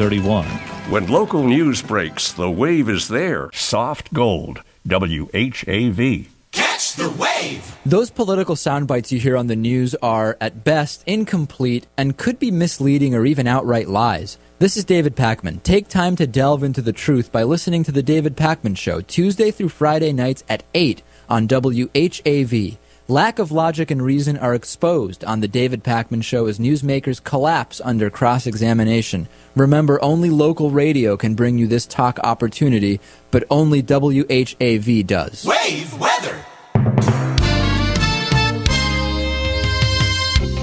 31. When local news breaks, the wave is there. Soft Gold, WHAV. Catch the wave! Those political sound bites you hear on the news are, at best, incomplete and could be misleading or even outright lies. This is David Pakman. Take time to delve into the truth by listening to The David Pakman Show, Tuesday through Friday nights at 8 on WHAV. Lack of logic and reason are exposed on The David Pakman Show as newsmakers collapse under cross examination. Remember, only local radio can bring you this talk opportunity, but only WHAV does. Wave weather!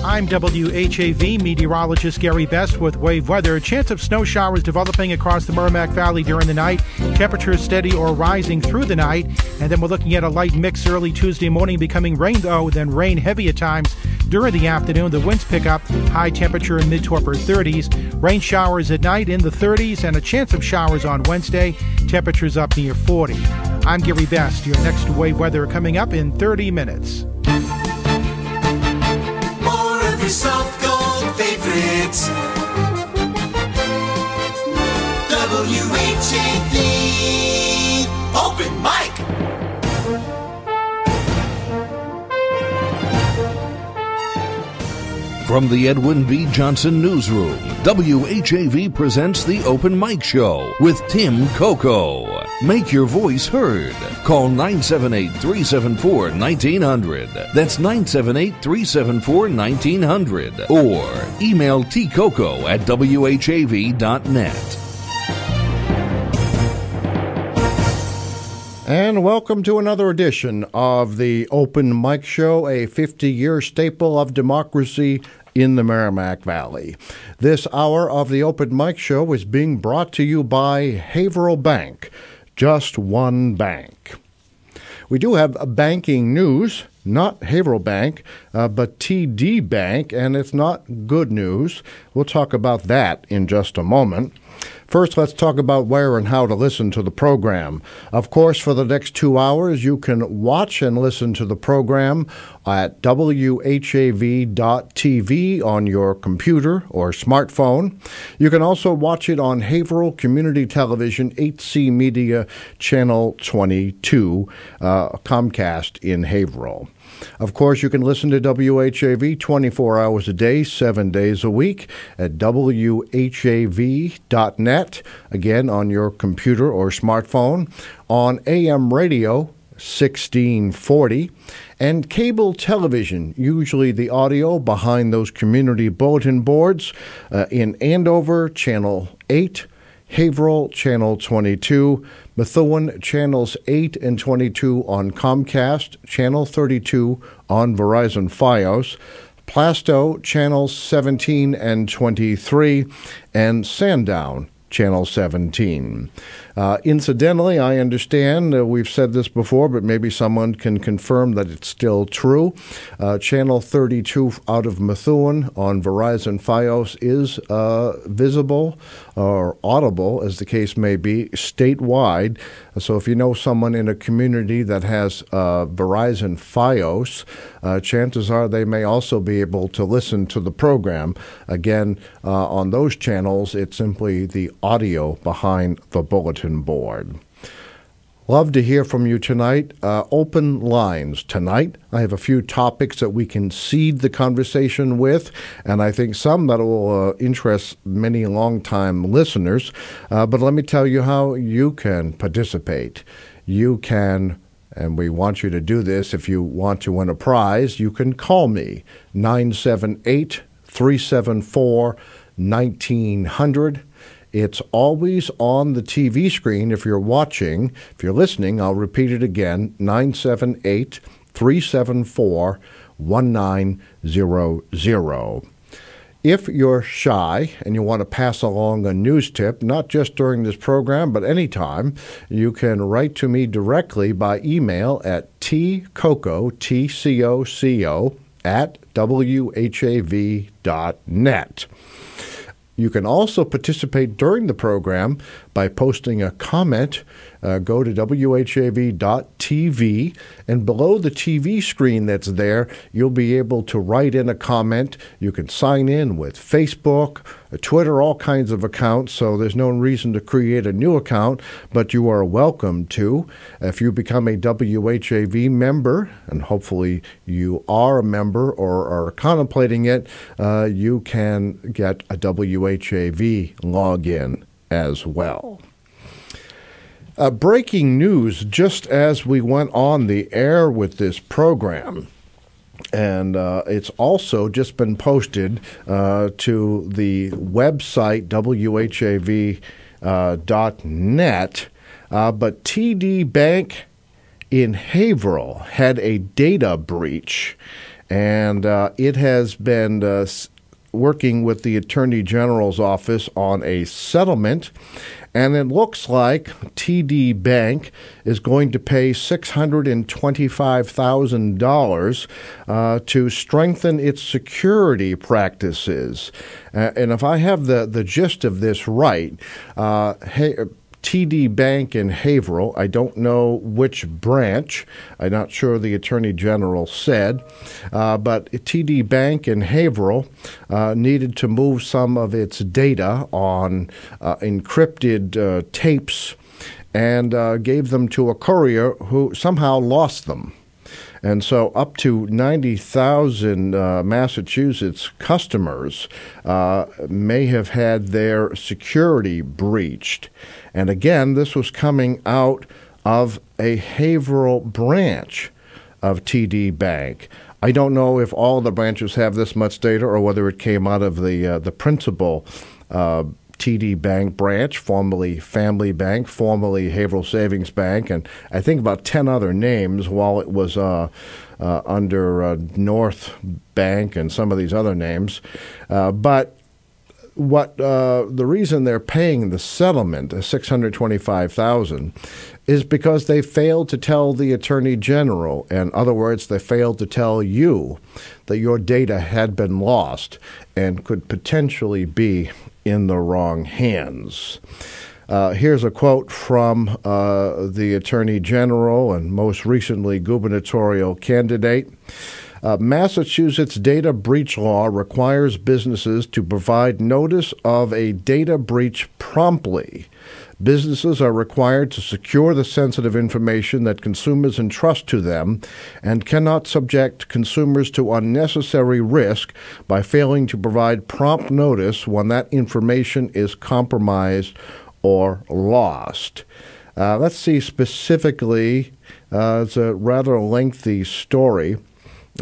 I'm WHAV meteorologist Gary Best with wave weather. A chance of snow showers developing across the Merrimack Valley during the night. Temperatures steady or rising through the night. And then we're looking at a light mix early Tuesday morning, becoming rain though, then rain heavy at times during the afternoon. The winds pick up, high temperature in mid to upper 30s. Rain showers at night in the 30s, and a chance of showers on Wednesday. Temperatures up near 40. I'm Gary Best. Your next wave weather coming up in 30 minutes. Your soft gold favorites. WHAV Open Mic. From the Edwin B. Johnson Newsroom, WHAV presents the Open Mic Show with Tim Coco. Make your voice heard. Call 978 374 1900. That's 978 374 1900. Or email tcoco at whav.net. And welcome to another edition of the Open Mic Show, a 50 year staple of democracy in the Merrimack Valley. This hour of the Open Mic Show is being brought to you by Haverhill Bank, just one bank. We do have banking news, not Haverhill Bank, uh, but TD Bank, and it's not good news. We'll talk about that in just a moment. First, let's talk about where and how to listen to the program. Of course, for the next two hours, you can watch and listen to the program at whav.tv on your computer or smartphone. You can also watch it on Haverhill Community Television, HC Media, Channel 22, uh, Comcast in Haverhill. Of course, you can listen to WHAV 24 hours a day, seven days a week at WHAV.net, again on your computer or smartphone, on AM radio 1640, and cable television, usually the audio behind those community bulletin boards uh, in Andover, Channel 8. Haverhill, Channel 22, Methuen, Channels 8 and 22 on Comcast, Channel 32 on Verizon Fios, Plaistow, Channels 17 and 23, and Sandown, Channel 17. Uh, incidentally, I understand uh, we've said this before, but maybe someone can confirm that it's still true. Uh, Channel 32 out of Methuen on Verizon Fios is uh, visible or audible, as the case may be, statewide. So if you know someone in a community that has uh, Verizon Fios, uh, chances are they may also be able to listen to the program. Again, on those channels, it's simply the audio behind the bulletin board. Love to hear from you tonight. Uh, open lines tonight. I have a few topics that we can seed the conversation with, and I think some that will uh, interest many longtime listeners. Uh, but let me tell you how you can participate. You can, and we want you to do this if you want to win a prize, you can call me 978 374 1900. It's always on the TV screen if you're watching. If you're listening, I'll repeat it again 978 374 1900. If you're shy and you want to pass along a news tip, not just during this program, but anytime, you can write to me directly by email at tcoco, T-C-O-C-O, at whav.net. You can also participate during the program by posting a comment. Uh, go to whav.tv, and below the TV screen that's there, you'll be able to write in a comment. You can sign in with Facebook, uh, Twitter, all kinds of accounts, so there's no reason to create a new account, but you are welcome to. If you become a WHAV member, and hopefully you are a member or are contemplating it, uh, you can get a WHAV login as well. Uh, breaking news just as we went on the air with this program. And uh, it's also just been posted uh, to the website, whav.net. Uh, but TD Bank in Haverhill had a data breach, and uh, it has been uh, working with the Attorney General's office on a settlement. And it looks like TD Bank is going to pay $625,000 uh, to strengthen its security practices. Uh, and if I have the, the gist of this right, uh, hey, TD Bank in Haverhill. I don't know which branch. I'm not sure the Attorney General said. Uh, but TD Bank in Haverhill uh, needed to move some of its data on uh, encrypted uh, tapes and uh, gave them to a courier who somehow lost them. And so, up to 90,000 uh, Massachusetts customers uh, may have had their security breached. And again, this was coming out of a Haverhill branch of TD Bank. I don't know if all the branches have this much data or whether it came out of the uh, the principal uh, TD Bank branch, formerly Family Bank, formerly Haverhill Savings Bank, and I think about 10 other names while it was uh, uh, under uh, North Bank and some of these other names. Uh, but what uh, the reason they're paying the settlement, six hundred twenty-five thousand, is because they failed to tell the attorney general. In other words, they failed to tell you that your data had been lost and could potentially be in the wrong hands. Uh, here's a quote from uh, the Attorney General and most recently gubernatorial candidate. Uh, Massachusetts data breach law requires businesses to provide notice of a data breach promptly. Businesses are required to secure the sensitive information that consumers entrust to them and cannot subject consumers to unnecessary risk by failing to provide prompt notice when that information is compromised or lost. Uh, let's see specifically, uh, it's a rather lengthy story.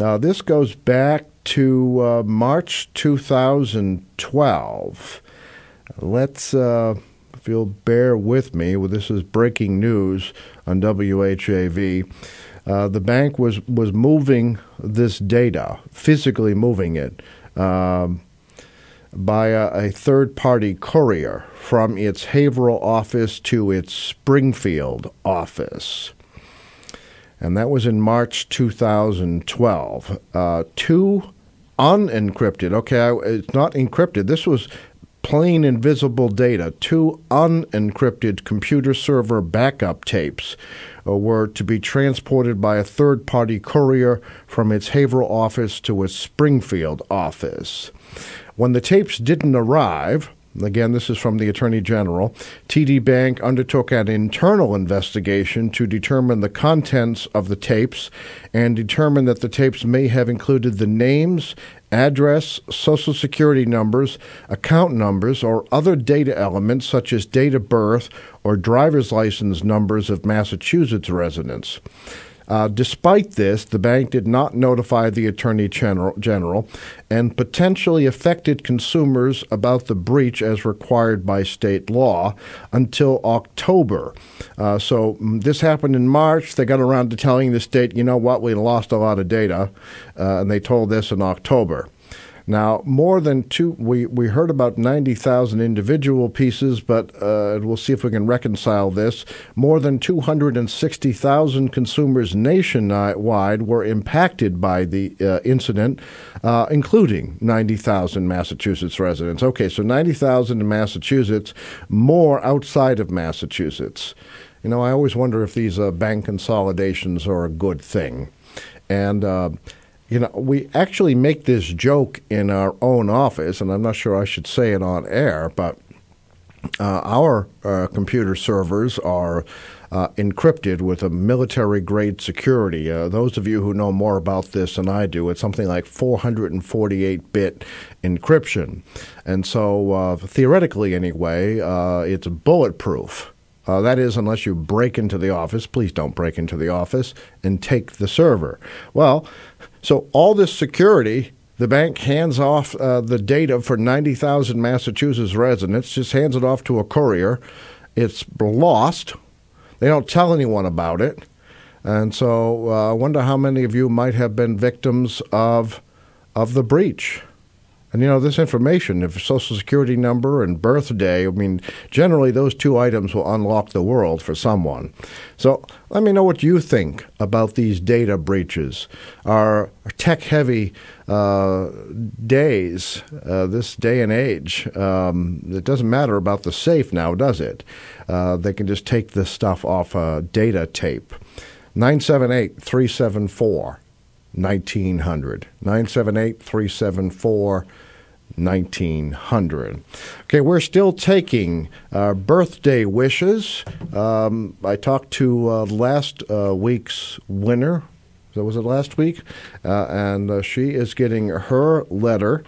Uh, this goes back to uh, March 2012. Let's, uh, if you'll bear with me, well, this is breaking news on WHAV. Uh, the bank was, was moving this data, physically moving it, um, by a, a third party courier from its Haverhill office to its Springfield office and that was in March 2012. Uh, two unencrypted, okay, it's not encrypted. This was plain invisible data. Two unencrypted computer server backup tapes uh, were to be transported by a third party courier from its Haverhill office to its Springfield office. When the tapes didn't arrive, Again, this is from the Attorney General. TD Bank undertook an internal investigation to determine the contents of the tapes and determined that the tapes may have included the names, address, social security numbers, account numbers, or other data elements such as date of birth or driver's license numbers of Massachusetts residents. Uh, despite this, the bank did not notify the Attorney General, General and potentially affected consumers about the breach as required by state law until October. Uh, so mm, this happened in March. They got around to telling the state, you know what, we lost a lot of data, uh, and they told this in October. Now, more than two, we, we heard about 90,000 individual pieces, but uh, we'll see if we can reconcile this. More than 260,000 consumers nationwide were impacted by the uh, incident, uh, including 90,000 Massachusetts residents. Okay, so 90,000 in Massachusetts, more outside of Massachusetts. You know, I always wonder if these uh, bank consolidations are a good thing. And, uh, you know, we actually make this joke in our own office, and I'm not sure I should say it on air, but uh, our uh, computer servers are uh, encrypted with a military grade security. Uh, those of you who know more about this than I do, it's something like 448 bit encryption. And so, uh, theoretically, anyway, uh, it's bulletproof. Uh, that is, unless you break into the office, please don't break into the office and take the server. Well, so all this security, the bank hands off uh, the data for 90,000 Massachusetts residents, just hands it off to a courier. It's lost. They don't tell anyone about it. And so uh, I wonder how many of you might have been victims of, of the breach. And you know, this information, if social security number and birthday, I mean, generally those two items will unlock the world for someone. So let me know what you think about these data breaches. Our tech heavy uh, days, uh, this day and age, um, it doesn't matter about the safe now, does it? Uh, they can just take this stuff off a data tape. 978 374 1900. 978 374 1900. Okay, we're still taking uh, birthday wishes. Um, I talked to uh, last uh, week's winner. So was it last week? Uh, and uh, she is getting her letter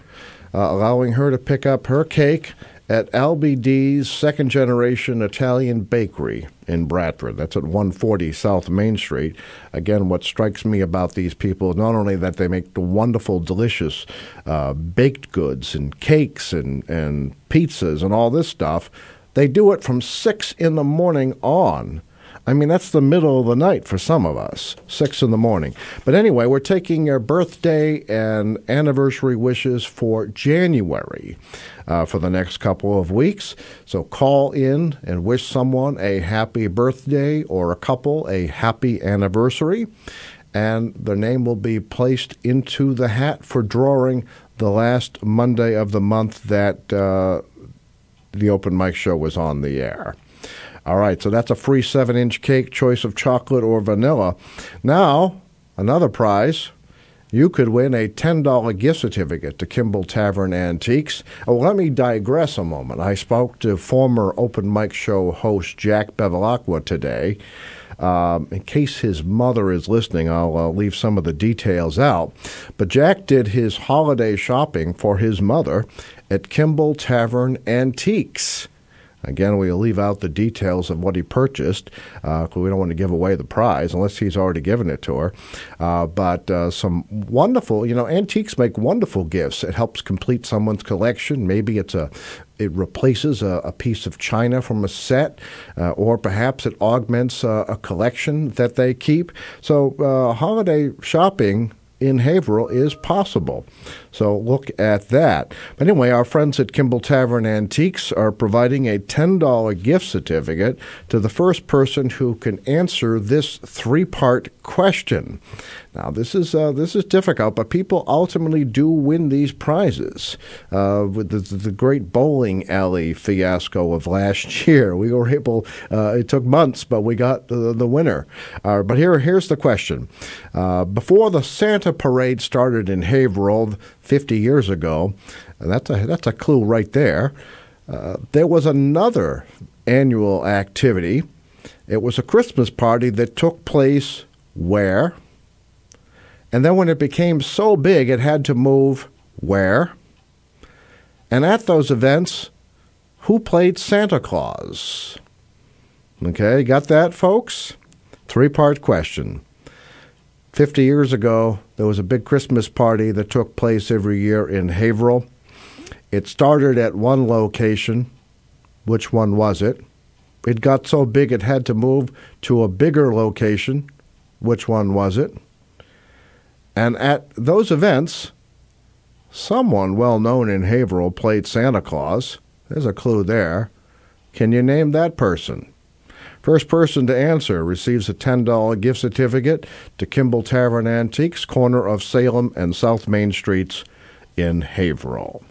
uh, allowing her to pick up her cake at LBD's second generation Italian bakery in Bradford. That's at 140 South Main Street. Again, what strikes me about these people, is not only that they make the wonderful, delicious uh, baked goods and cakes and, and pizzas and all this stuff, they do it from 6 in the morning on. I mean, that's the middle of the night for some of us, six in the morning. But anyway, we're taking your birthday and anniversary wishes for January uh, for the next couple of weeks. So call in and wish someone a happy birthday or a couple a happy anniversary. And their name will be placed into the hat for drawing the last Monday of the month that uh, the open mic show was on the air. All right, so that's a free seven inch cake, choice of chocolate or vanilla. Now, another prize. You could win a $10 gift certificate to Kimball Tavern Antiques. Oh, let me digress a moment. I spoke to former open mic show host Jack Bevilacqua today. Um, in case his mother is listening, I'll uh, leave some of the details out. But Jack did his holiday shopping for his mother at Kimball Tavern Antiques. Again, we'll leave out the details of what he purchased because uh, we don't want to give away the prize unless he's already given it to her. Uh, but uh, some wonderful, you know, antiques make wonderful gifts. It helps complete someone's collection. Maybe it's a it replaces a, a, piece of china from a set, uh, or perhaps it augments a, a, collection that they keep. So, uh, holiday shopping in Haverhill is possible. So look at that. But anyway, our friends at Kimball Tavern Antiques are providing a $10 gift certificate to the first person who can answer this three part question. Now, this is uh, this is difficult, but people ultimately do win these prizes. Uh, with the, the, great bowling alley fiasco of last year, we were able. Uh, it took months, but we got the, the winner. Uh, but here, here's the question: uh, Before the Santa parade started in Haverhill 50 years ago, that's a that's a clue right there. Uh, there was another annual activity. It was a Christmas party that took place where? And then when it became so big, it had to move where? And at those events, who played Santa Claus? Okay, got that, folks? Three part question. 50 years ago, there was a big Christmas party that took place every year in Haverhill. It started at one location. Which one was it? It got so big it had to move to a bigger location. Which one was it? And at those events, Someone well known in Haverhill played Santa Claus. There's a clue there. Can you name that person? First person to answer receives a $10 gift certificate to Kimball Tavern Antiques, corner of Salem and South Main Streets in Haverhill.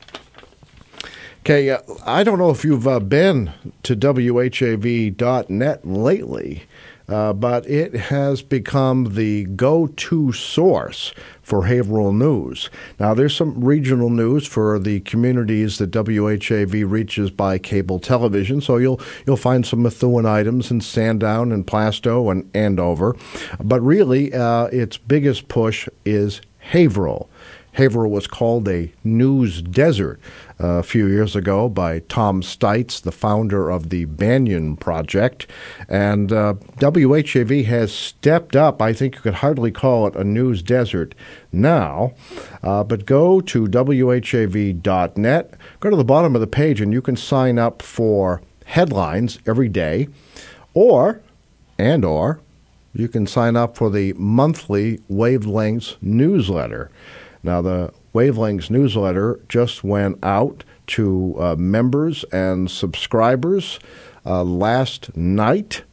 Okay, uh, I don't know if you've uh, been to WHAV.net lately, uh, but it has become the go to source for Haverhill news. Now, there's some regional news for the communities that WHAV reaches by cable television, so you'll you'll find some Methuen items in Sandown and Plaistow and Andover. But really, uh, its biggest push is Haverhill. Haverhill was called a news desert a few years ago by Tom Stites, the founder of the Banyan Project. And uh, WHAV has stepped up. I think you could hardly call it a news desert now. Uh, but go to WHAV.net, go to the bottom of the page, and you can sign up for headlines every day, or, and or, you can sign up for the monthly Wavelengths newsletter. Now, the Wavelengths newsletter just went out to uh, members and subscribers uh, last night,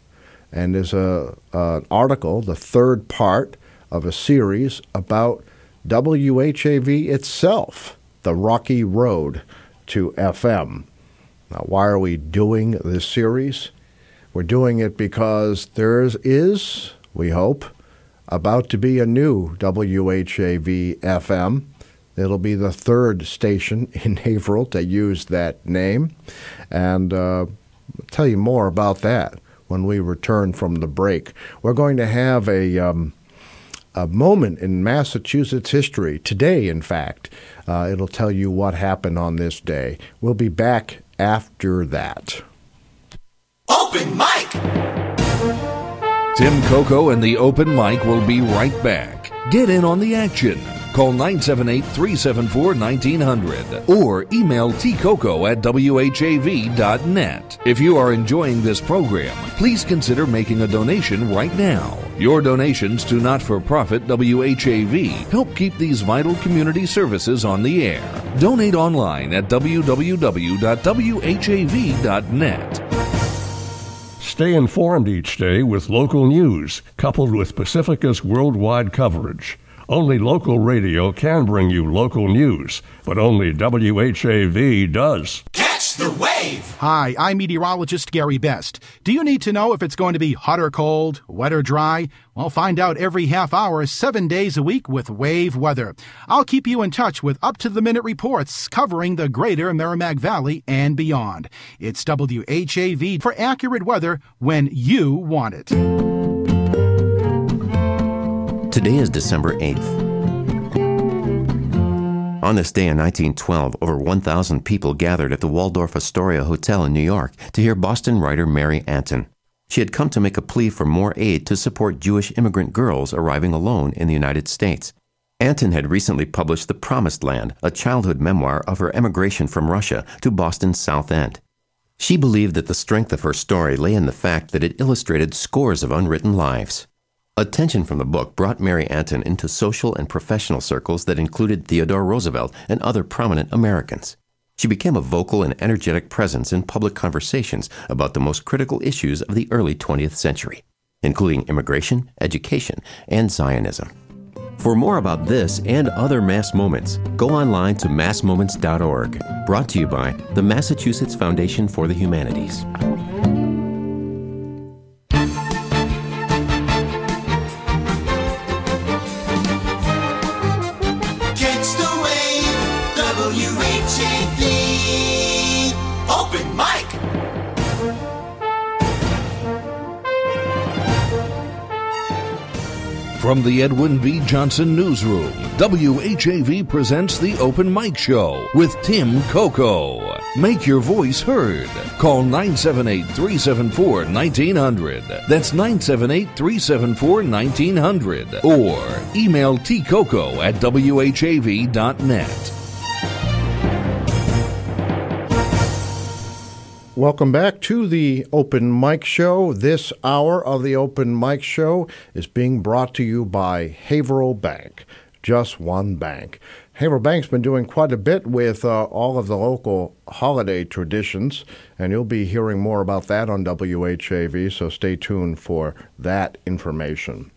and there's a an article, the third part of a series about WHAV itself, the rocky road to FM. Now, why are we doing this series? We're doing it because there is, we hope, about to be a new WHAV FM. It'll be the third station in Haverhill to use that name. And uh, I'll tell you more about that when we return from the break. We're going to have a, um, a moment in Massachusetts history, today, in fact. Uh, it'll tell you what happened on this day. We'll be back after that. Open mic! Tim Coco and the open mic will be right back. Get in on the action. Call 978 374 1900 or email tcoco at whav.net. If you are enjoying this program, please consider making a donation right now. Your donations to not for profit WHAV help keep these vital community services on the air. Donate online at www.whav.net. Stay informed each day with local news, coupled with Pacifica's worldwide coverage. Only local radio can bring you local news, but only WHAV does. Catch the wave! Hi, I'm meteorologist Gary Best. Do you need to know if it's going to be hot or cold, wet or dry? Well, find out every half hour, seven days a week with Wave Weather. I'll keep you in touch with up to the minute reports covering the greater Merrimack Valley and beyond. It's WHAV for accurate weather when you want it. Today is December 8th. On this day in 1912, over 1,000 people gathered at the Waldorf Astoria Hotel in New York to hear Boston writer Mary Antin. She had come to make a plea for more aid to support Jewish immigrant girls arriving alone in the United States. Antin had recently published The Promised Land, a childhood memoir of her emigration from Russia to Boston's South End. She believed that the strength of her story lay in the fact that it illustrated scores of unwritten lives. Attention from the book brought Mary Antin into social and professional circles that included Theodore Roosevelt and other prominent Americans. She became a vocal and energetic presence in public conversations about the most critical issues of the early 20th century, including immigration, education, and Zionism. For more about this and other Mass Moments, go online to massmoments.org, brought to you by the Massachusetts Foundation for the Humanities. From the Edwin B. Johnson Newsroom, WHAV presents the Open Mic Show with Tim Coco. Make your voice heard. Call 978 374 1900. That's 978 374 1900. Or email tcoco at whav.net. Welcome back to the Open Mic Show. This hour of the Open Mic Show is being brought to you by Haverhill Bank. Just one bank. Haverhill Bank's been doing quite a bit with uh, all of the local holiday traditions, and you'll be hearing more about that on WHAV, so stay tuned for that information.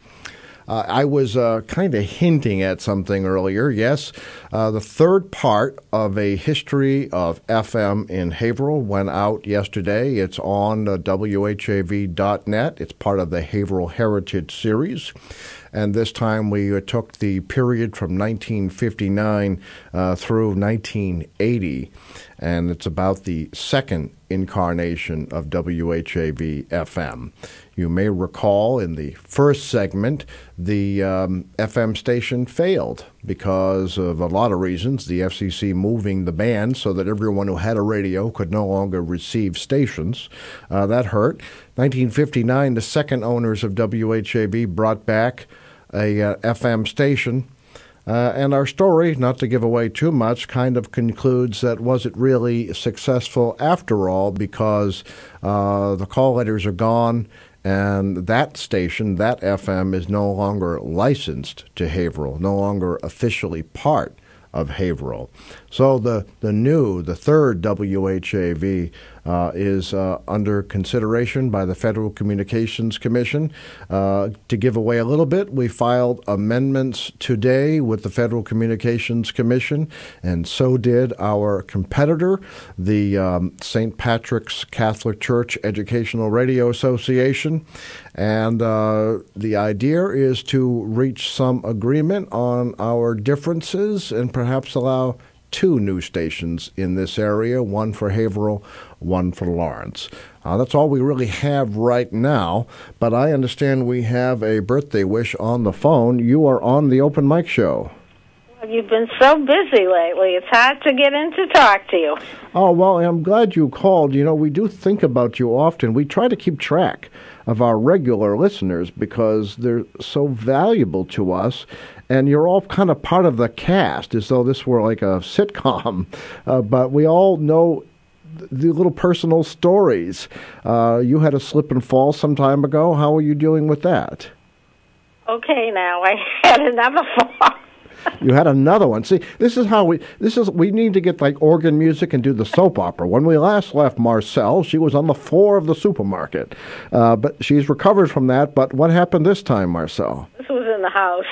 Uh, I was uh, kind of hinting at something earlier. Yes, uh, the third part of a history of FM in Haverhill went out yesterday. It's on uh, WHAV.net. It's part of the Haverhill Heritage Series and this time we uh, took the period from 1959 uh, through 1980, and it's about the second incarnation of WHAV FM. You may recall in the first segment, the um, FM station failed because of a lot of reasons. The FCC moving the band so that everyone who had a radio could no longer receive stations. Uh, that hurt. 1959, the second owners of WHAV brought back a uh, FM station. Uh, and our story, not to give away too much, kind of concludes that was it really successful after all because uh, the call letters are gone and that station, that FM, is no longer licensed to Haverhill, no longer officially part of Haverhill. So the, the new, the third WHAV uh, is uh, under consideration by the Federal Communications Commission. Uh, to give away a little bit, we filed amendments today with the Federal Communications Commission, and so did our competitor, the um, St. Patrick's Catholic Church Educational Radio Association. And uh, the idea is to reach some agreement on our differences and perhaps allow two new stations in this area one for Haverhill, one for Lawrence. Uh, that's all we really have right now, but I understand we have a birthday wish on the phone. You are on the open mic show. You've been so busy lately. It's hard to get in to talk to you. Oh, well, I'm glad you called. You know, we do think about you often. We try to keep track of our regular listeners because they're so valuable to us and you're all kind of part of the cast as though this were like a sitcom. Uh, but we all know the little personal stories. Uh, you had a slip and fall some time ago. How are you dealing with that? Okay, now I had another fall. you had another one. See, this is how we. This is we need to get like organ music and do the soap opera. When we last left Marcel, she was on the floor of the supermarket, uh, but she's recovered from that. But what happened this time, Marcel? This was in the house.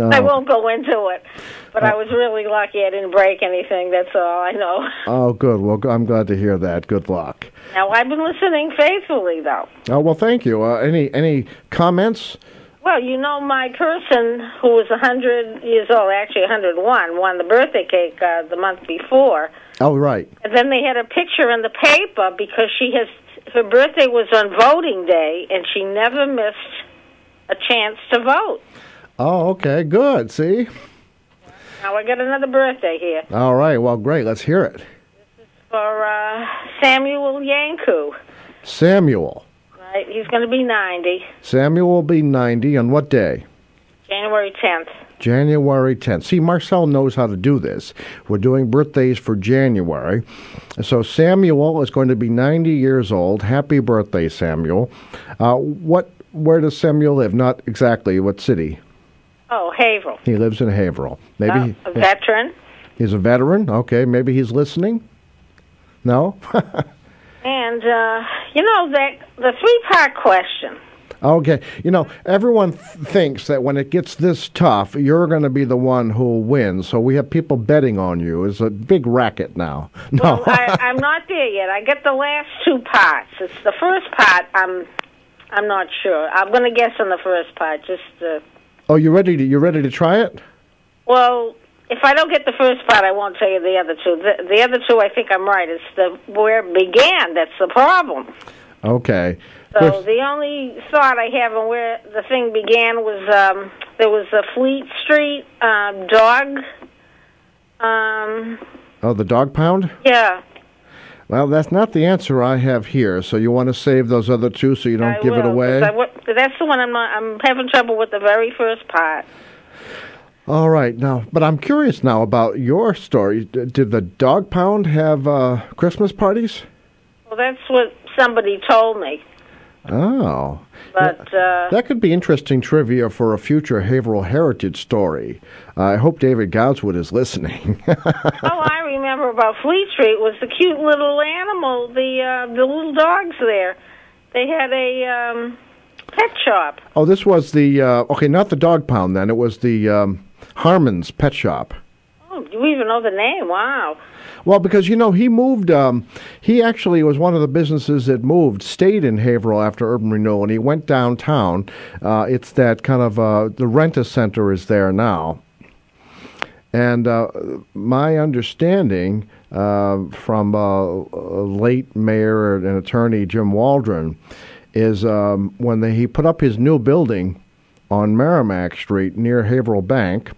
I Oh. won't go into it, but I was really lucky I didn't break anything. That's all I know. Oh, good. Well, I'm glad to hear that. Good luck. Now I've been listening faithfully, though. Oh, well, thank you. Uh, any any comments? Well, you know, my person who was a 100 years old, actually 101, won the birthday cake uh, the month before. Oh, right. And then they had a picture in the paper because she has her birthday was on voting day, and she never missed a chance to vote. Oh, okay. Good. See. Now I got another birthday here All right. Well, great. Let's hear it. This is for uh, Samuel Yanku. Samuel. Right, he's going to be 90, Samuel will be 90 on what day? January 10th. January 10th. See, Marcel knows how to do this. We're doing birthdays for January. So Samuel is going to be 90 years old. Happy birthday, Samuel. Uh, what? Where does Samuel live? Not exactly. What city? Oh, Haverhill. He lives in Haverhill. Maybe Uh, a veteran. he's a veteran. Okay, maybe he's listening. No. And, uh, you know, that the three part question. Okay, you know, everyone th- thinks that when it gets this tough, you're going to be the one who'll win. So we have people betting on you. It's a big racket now. No. Well, I, I'm not there yet. I get the last two parts. It's the first part. I'm, I'm not sure. I'm going to guess on the first part. Just, uh, oh, you ready to you're ready to try it? well, if I don't get the first part, I won't tell you the other two. The, the other two, I think I'm right. It's the where it began. That's the problem. Okay. So the only thought I have on where the thing began was um, there was a Fleet Street um, dog. Um, oh, the dog pound? yeah, Well, that's not the answer I have here. So you want to save those other two so you don't I give it will, away? 'cause I wa- that's the one I'm not. I'm having trouble with the very first part. All right. Now, but I'm curious now about your story. D- did the dog pound have uh, Christmas parties? Well, that's what somebody told me. Oh. But uh, That could be interesting trivia for a future Haverhill Heritage story. I hope David Goudsward is listening. all I remember about Fleet Street was the cute little animal, the uh, the little dogs there. They had a um, pet shop. oh, this was the, uh, okay, not the dog pound then. It was the um, Harmon's Pet Shop. Oh, you even know the name? Wow. Well, because you know he moved. Um, he actually was one of the businesses that moved, stayed in Haverhill after urban renewal, and he went downtown. Uh, it's that kind of uh, the Rent-A-Center is there now, and uh, my understanding uh, from uh, late mayor and attorney Jim Waldron is um, when they, he put up his new building on Merrimack Street near Haverhill Bank.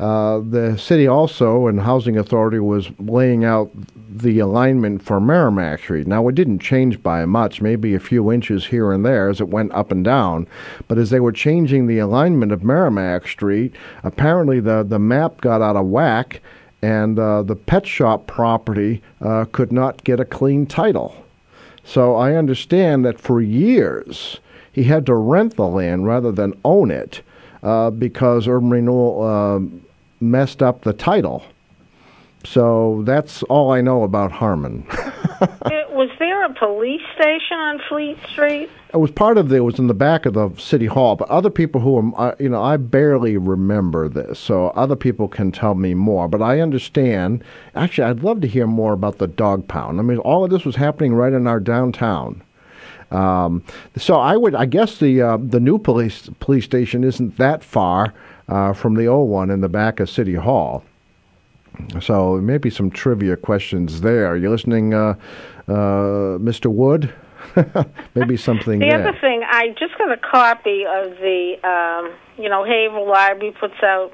Uh, the city also and housing authority was laying out the alignment for Merrimack Street. Now it didn't change by much, maybe a few inches here and there as it went up and down. But as they were changing the alignment of Merrimack Street, apparently the the map got out of whack, and uh, the pet shop property uh, could not get a clean title. So I understand that for years he had to rent the land rather than own it uh, because urban renewal uh, messed up the title. So that's all I know about Harmon. It- was there a police station on Fleet Street? it was part of the, it was in the back of the city hall, but other people who are, uh, you know, I barely remember this, so other people can tell me more. But I understand. Actually, I'd love to hear more about the dog pound. I mean, all of this was happening right in our downtown. Um, so I would, I guess the uh, the new police police station isn't that far uh, from the old one in the back of City Hall. So maybe some trivia questions there. Are you listening, uh, uh, Mr. Wood? maybe something The there. other thing, I just got a copy of the, um, you know, Haverhill Library puts out,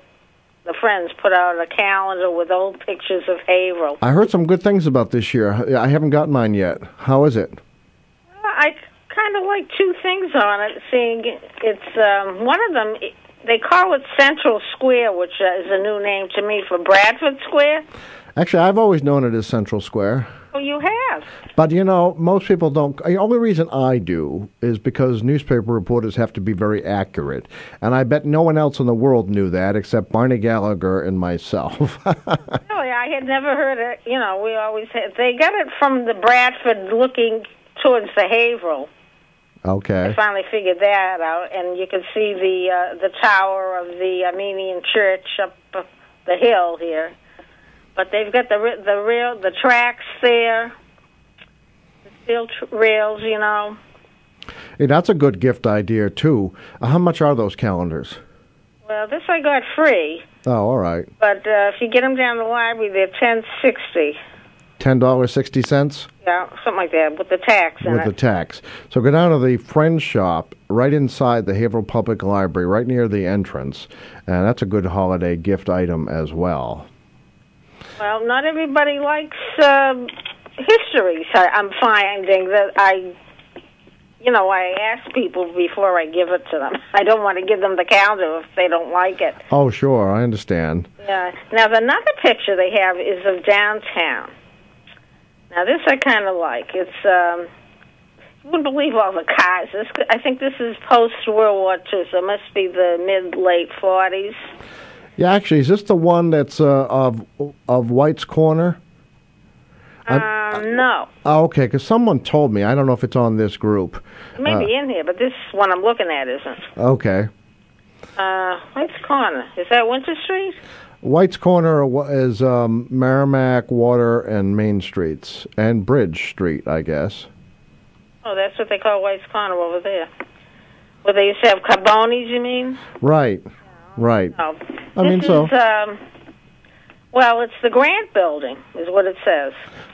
the Friends put out a calendar with old pictures of Haverhill. I heard some good things about this year. I haven't got mine yet. How is it? I kind of like two things on it. Seeing it's um, one of them, they call it Central Square, which uh, is a new name to me for Bradford Square. Actually, I've always known it as Central Square. Oh, you have. But you know, most people don't. The only reason I do is because newspaper reporters have to be very accurate, and I bet no one else in the world knew that except Barney Gallagher and myself. Really, I had never heard it. You know, we always had, they got it from the Bradford looking towards the Haverhill. I finally figured that out, and you can see the uh, the tower of the Armenian church up the hill here. But they've got the the rail the tracks there, the steel tr- rails. You know, Hey, that's a good gift idea too. Uh, how much are those calendars? well, this I got free, Oh, all right. but uh, if you get them down the library, they're ten sixty. Ten dollars sixty cents Yeah, something like that with the tax in with it. the tax. So go down to the Friends shop right inside the Haverhill Public Library, right near the entrance, and that's a good holiday gift item as well. Well, not everybody likes um, histories. I, I'm finding that I, you know, I ask people before I give it to them. I don't want to give them the calendar if they don't like it. Oh, sure, I understand. Yeah. Now, the another picture they have is of downtown. Now, this I kind of like. It's um, you wouldn't believe all the cars. This, I think this is post World War II, so it must be the mid late forties. Yeah, actually, is this the one that's uh, of of White's Corner? Um, no, Oh, okay, because someone told me. I don't know if it's on this group. it may be in here, but this one I'm looking at isn't. Okay. Uh, White's Corner. Is that Winter Street? White's Corner is um, Merrimack, Water, and Main Streets, and Bridge Street, I guess. Oh, that's what they call White's Corner over there. Where they used to have carbonis, you mean? Right, right. No. I mean, this so- is, um, well, it's the Grant Building, is what it says.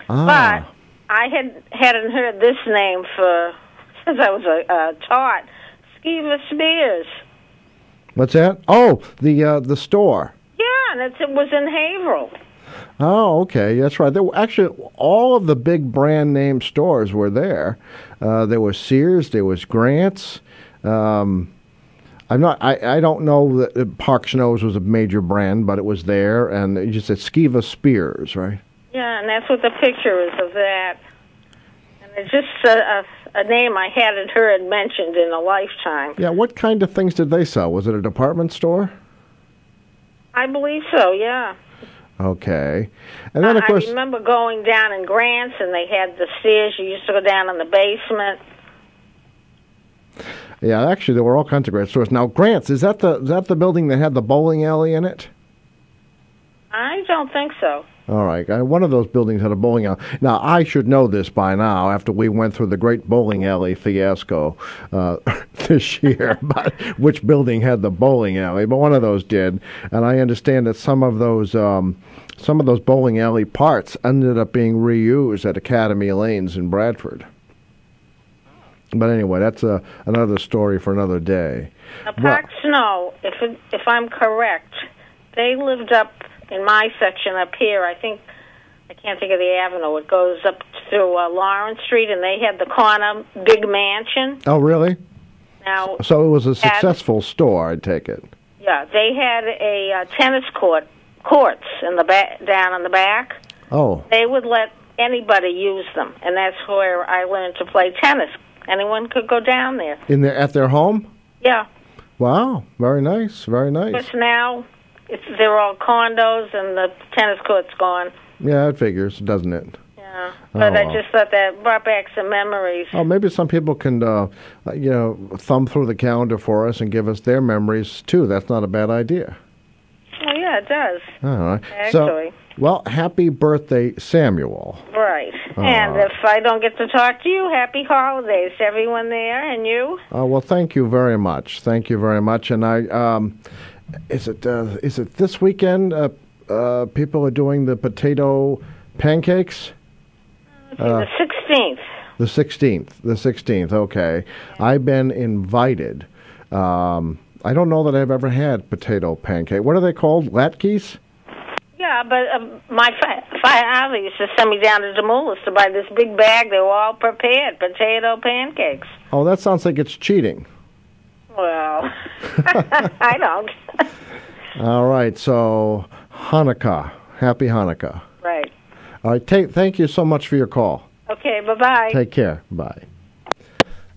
Ah, But I had hadn't heard this name for since I was a uh, taught. Skiva Spears. what's that? Oh, the uh, the store. And it's, it was in Haverhill. Oh, okay, that's right. There were actually all of the big brand name stores were there. Uh, there was Sears, there was Grants. Um, I'm not. I, I don't know that Park Snows was a major brand, but it was there, and you just said Skiva Spears, right? Yeah, and that's what the picture is of that. And It's just a, a, a name I hadn't heard mentioned in a lifetime. Yeah, what kind of things did they sell? Was it a department store? I believe so, yeah. Okay. And then, of course, I remember going down in Grants, and they had the stairs. You used to go down in the basement. yeah, actually, there were all kinds of great stores. Now, Grants, is that the is that the building that had the bowling alley in it? I don't think so. All right. Uh, One of those buildings had a bowling alley. Now, I should know this by now after we went through the great bowling alley fiasco uh, this year, but which building had the bowling alley. But one of those did. And I understand that some of those. Um, some of those bowling alley parts ended up being reused at Academy Lanes in Bradford. But anyway, that's a, another story for another day. Now, Park Snow, if it, if I'm correct, they lived up in my section up here. I think I can't think of the avenue. It goes up through uh, Lawrence Street, and they had the corner big mansion. Oh, really? Now, So it was a Had- successful store, I take it. yeah, they had a uh, tennis court courts in the back down in the back. Oh, They would let anybody use them, and that's where I learned to play tennis. Anyone could go down there. in their at their home? Yeah. Wow, very nice, very nice. But now it's they're all condos and the tennis court's gone. Yeah, it figures, doesn't it? Yeah. But Oh, I just thought that brought back some memories. Oh, maybe some people can, uh, uh, you know, thumb through the calendar for us and give us their memories too. That's not a bad idea. Well, yeah, it does. All right. Actually. So, well, happy birthday, Samuel. Right. Oh. And if I don't get to talk to you, happy holidays to everyone there and you. Uh, well, thank you very much. Thank you very much. And I, um, is it uh, is it this weekend? Uh, uh, people are doing the potato pancakes. Uh, the 16th. The 16th. The 16th. Okay. I've been invited. Um, I don't know that I've ever had potato pancake. What are they called? Latkes? Yeah, but uh, my fa- father used to send me down to Demoulas to buy this big bag. They were all prepared potato pancakes. Oh, that sounds like it's cheating. Well, I don't. All right. So, Hanukkah. Happy Hanukkah. right. All right. Take, thank you so much for your call. Okay, bye bye. Take care. Bye.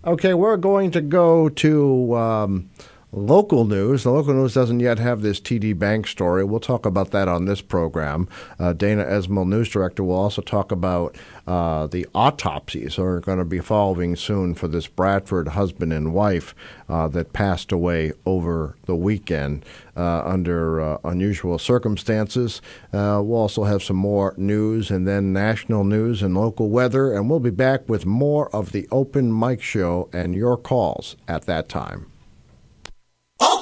Okay, we're going to go to um, local news. The local news doesn't yet have this TD Bank story. We'll talk about that on this program. Uh, Dana Esmel, news director, will also talk about uh, the autopsies that are going to be following soon for this Bradford husband and wife uh, that passed away over the weekend uh, under uh, unusual circumstances. Uh, we'll also have some more news and then national news and local weather, and we'll be back with more of the Open Mic Show and your calls at that time.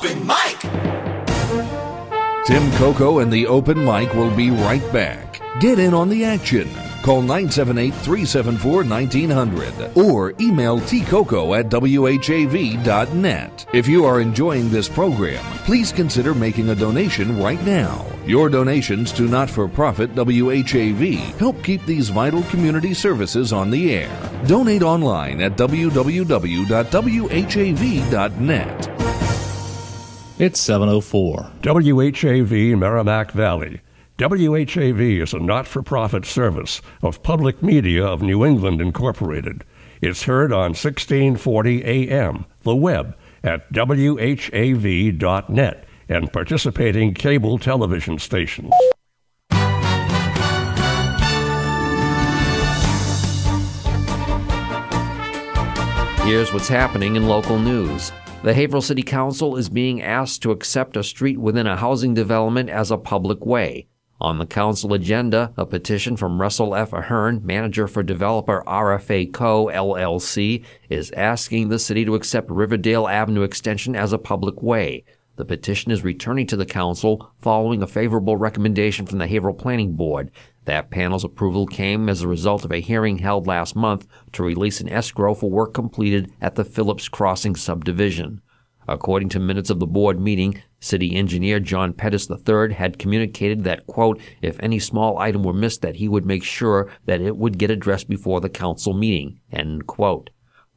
Open mic. Tim Coco and the Open Mic will be right back. Get in on the action. Call 978 374 1900 or email tcoco at whav.net. If you are enjoying this program, please consider making a donation right now. Your donations to not for profit WHAV help keep these vital community services on the air. Donate online at www.whav.net. It's 704. WHAV Merrimack Valley. WHAV is a not for profit service of Public Media of New England Incorporated. It's heard on 1640 AM, the web, at WHAV.net, and participating cable television stations. Here's what's happening in local news. The Haverhill City Council is being asked to accept a street within a housing development as a public way. On the council agenda, a petition from Russell F. Ahern, manager for developer RFA Co. LLC, is asking the city to accept Riverdale Avenue Extension as a public way. The petition is returning to the council following a favorable recommendation from the Haverhill Planning Board. That panel's approval came as a result of a hearing held last month to release an escrow for work completed at the Phillips Crossing subdivision. According to minutes of the board meeting, city engineer John Pettis III had communicated that, quote, if any small item were missed that he would make sure that it would get addressed before the council meeting, end quote.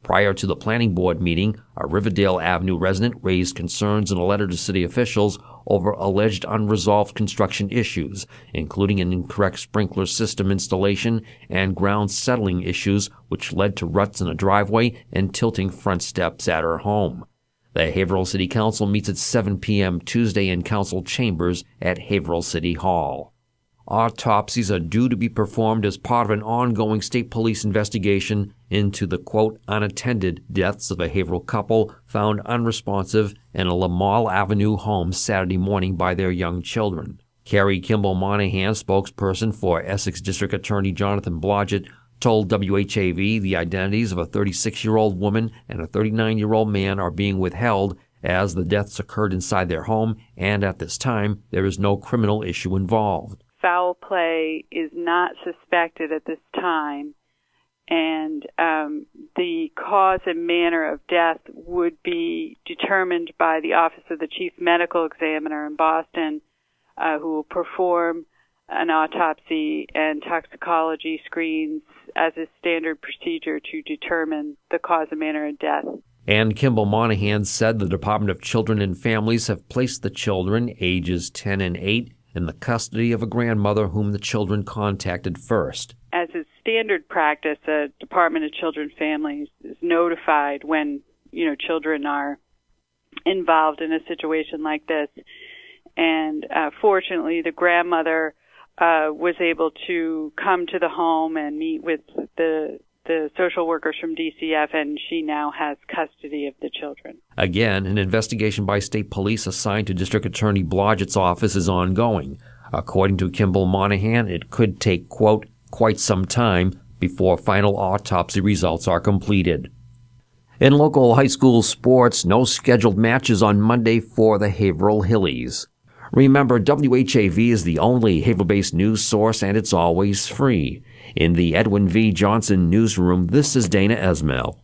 Prior to the planning board meeting, a Riverdale Avenue resident raised concerns in a letter to city officials over alleged unresolved construction issues, including an incorrect sprinkler system installation and ground settling issues, which led to ruts in a driveway and tilting front steps at her home. The Haverhill City Council meets at 7 p.m. Tuesday in council chambers at Haverhill City Hall. Autopsies are due to be performed as part of an ongoing state police investigation into the quote unattended deaths of a Haverhill couple found unresponsive in a Lamall Avenue home Saturday morning by their young children. Carrie Kimball Monahan, spokesperson for Essex District Attorney Jonathan Blodgett, told WHAV the identities of a 36 year old woman and a 39 year old man are being withheld as the deaths occurred inside their home, and at this time there is no criminal issue involved foul play is not suspected at this time, and um, the cause and manner of death would be determined by the Office of the Chief Medical Examiner in Boston, uh, who will perform an autopsy and toxicology screens as a standard procedure to determine the cause and manner of death. And Kimball Monahan said the Department of Children and Families have placed the children, ages 10 and 8, in the custody of a grandmother whom the children contacted first. As is standard practice, the Department of Children and Families is notified when, you know, children are involved in a situation like this. And uh, fortunately, the grandmother uh, was able to come to the home and meet with the the social workers from DCF, and she now has custody of the children. Again, an investigation by state police assigned to District Attorney Blodgett's office is ongoing. According to Kimball Monahan, it could take, quote, quite some time before final autopsy results are completed. In local high school sports, no scheduled matches on Monday for the Haverhill Hillies. Remember, WHAV is the only Haverhill based news source and it's always free. In the Edwin V. Johnson newsroom, this is Dana Esmail.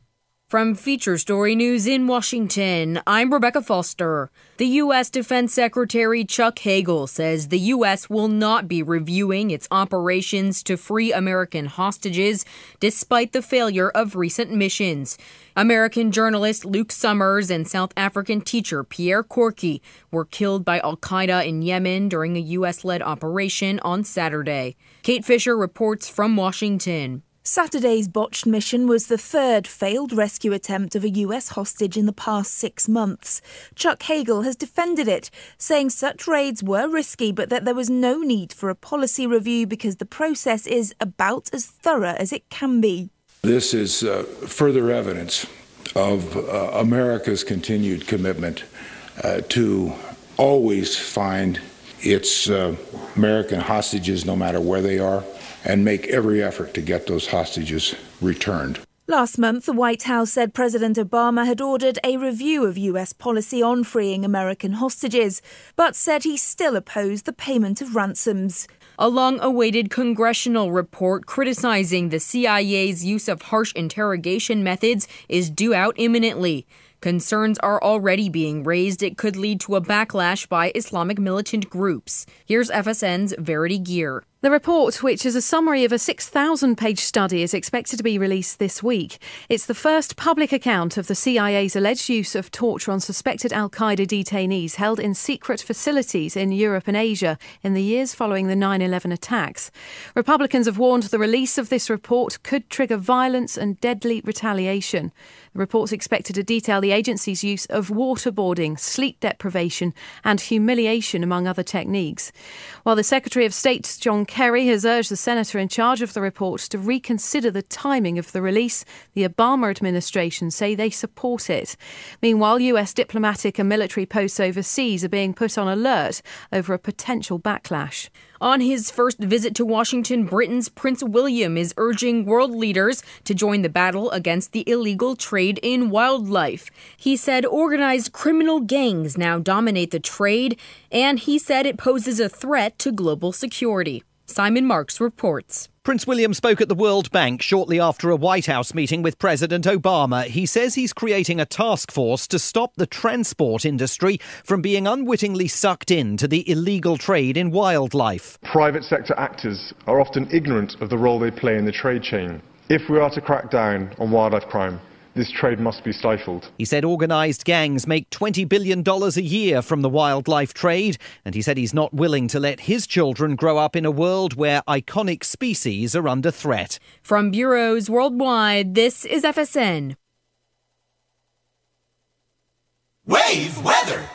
From Feature Story News in Washington, I'm Rebecca Foster. The U.S. Defense Secretary Chuck Hagel says the U.S. will not be reviewing its operations to free American hostages despite the failure of recent missions. American journalist Luke Somers and South African teacher Pierre Korkie were killed by Al Qaeda in Yemen during a U.S. led operation on Saturday. Kate Fisher reports from Washington. Saturday's botched mission was the third failed rescue attempt of a US hostage in the past six months. Chuck Hagel has defended it, saying such raids were risky but that there was no need for a policy review because the process is about as thorough as it can be. This is uh, further evidence of uh, America's continued commitment uh, to always find its uh, American hostages, no matter where they are and make every effort to get those hostages returned. Last month, the White House said President Obama had ordered a review of U.S. policy on freeing American hostages, but said he still opposed the payment of ransoms. A long awaited congressional report criticizing the CIA's use of harsh interrogation methods is due out imminently. Concerns are already being raised it could lead to a backlash by Islamic militant groups. Here's FSN's Verity Gear. The report, which is a summary of a 6,000 page study, is expected to be released this week. It's the first public account of the CIA's alleged use of torture on suspected Al Qaeda detainees held in secret facilities in Europe and Asia in the years following the 9 11 attacks. Republicans have warned the release of this report could trigger violence and deadly retaliation. The report's expected to detail the agency's use of waterboarding, sleep deprivation, and humiliation, among other techniques. While the Secretary of State, John Kerry has urged the senator in charge of the report to reconsider the timing of the release. The Obama administration say they support it. Meanwhile, US diplomatic and military posts overseas are being put on alert over a potential backlash. On his first visit to Washington, Britain's Prince William is urging world leaders to join the battle against the illegal trade in wildlife. He said organized criminal gangs now dominate the trade, and he said it poses a threat to global security. Simon Marks reports. Prince William spoke at the World Bank shortly after a White House meeting with President Obama. He says he's creating a task force to stop the transport industry from being unwittingly sucked into the illegal trade in wildlife. Private sector actors are often ignorant of the role they play in the trade chain. If we are to crack down on wildlife crime, this trade must be stifled. He said organised gangs make $20 billion a year from the wildlife trade, and he said he's not willing to let his children grow up in a world where iconic species are under threat. From bureaus worldwide, this is FSN. Wave weather.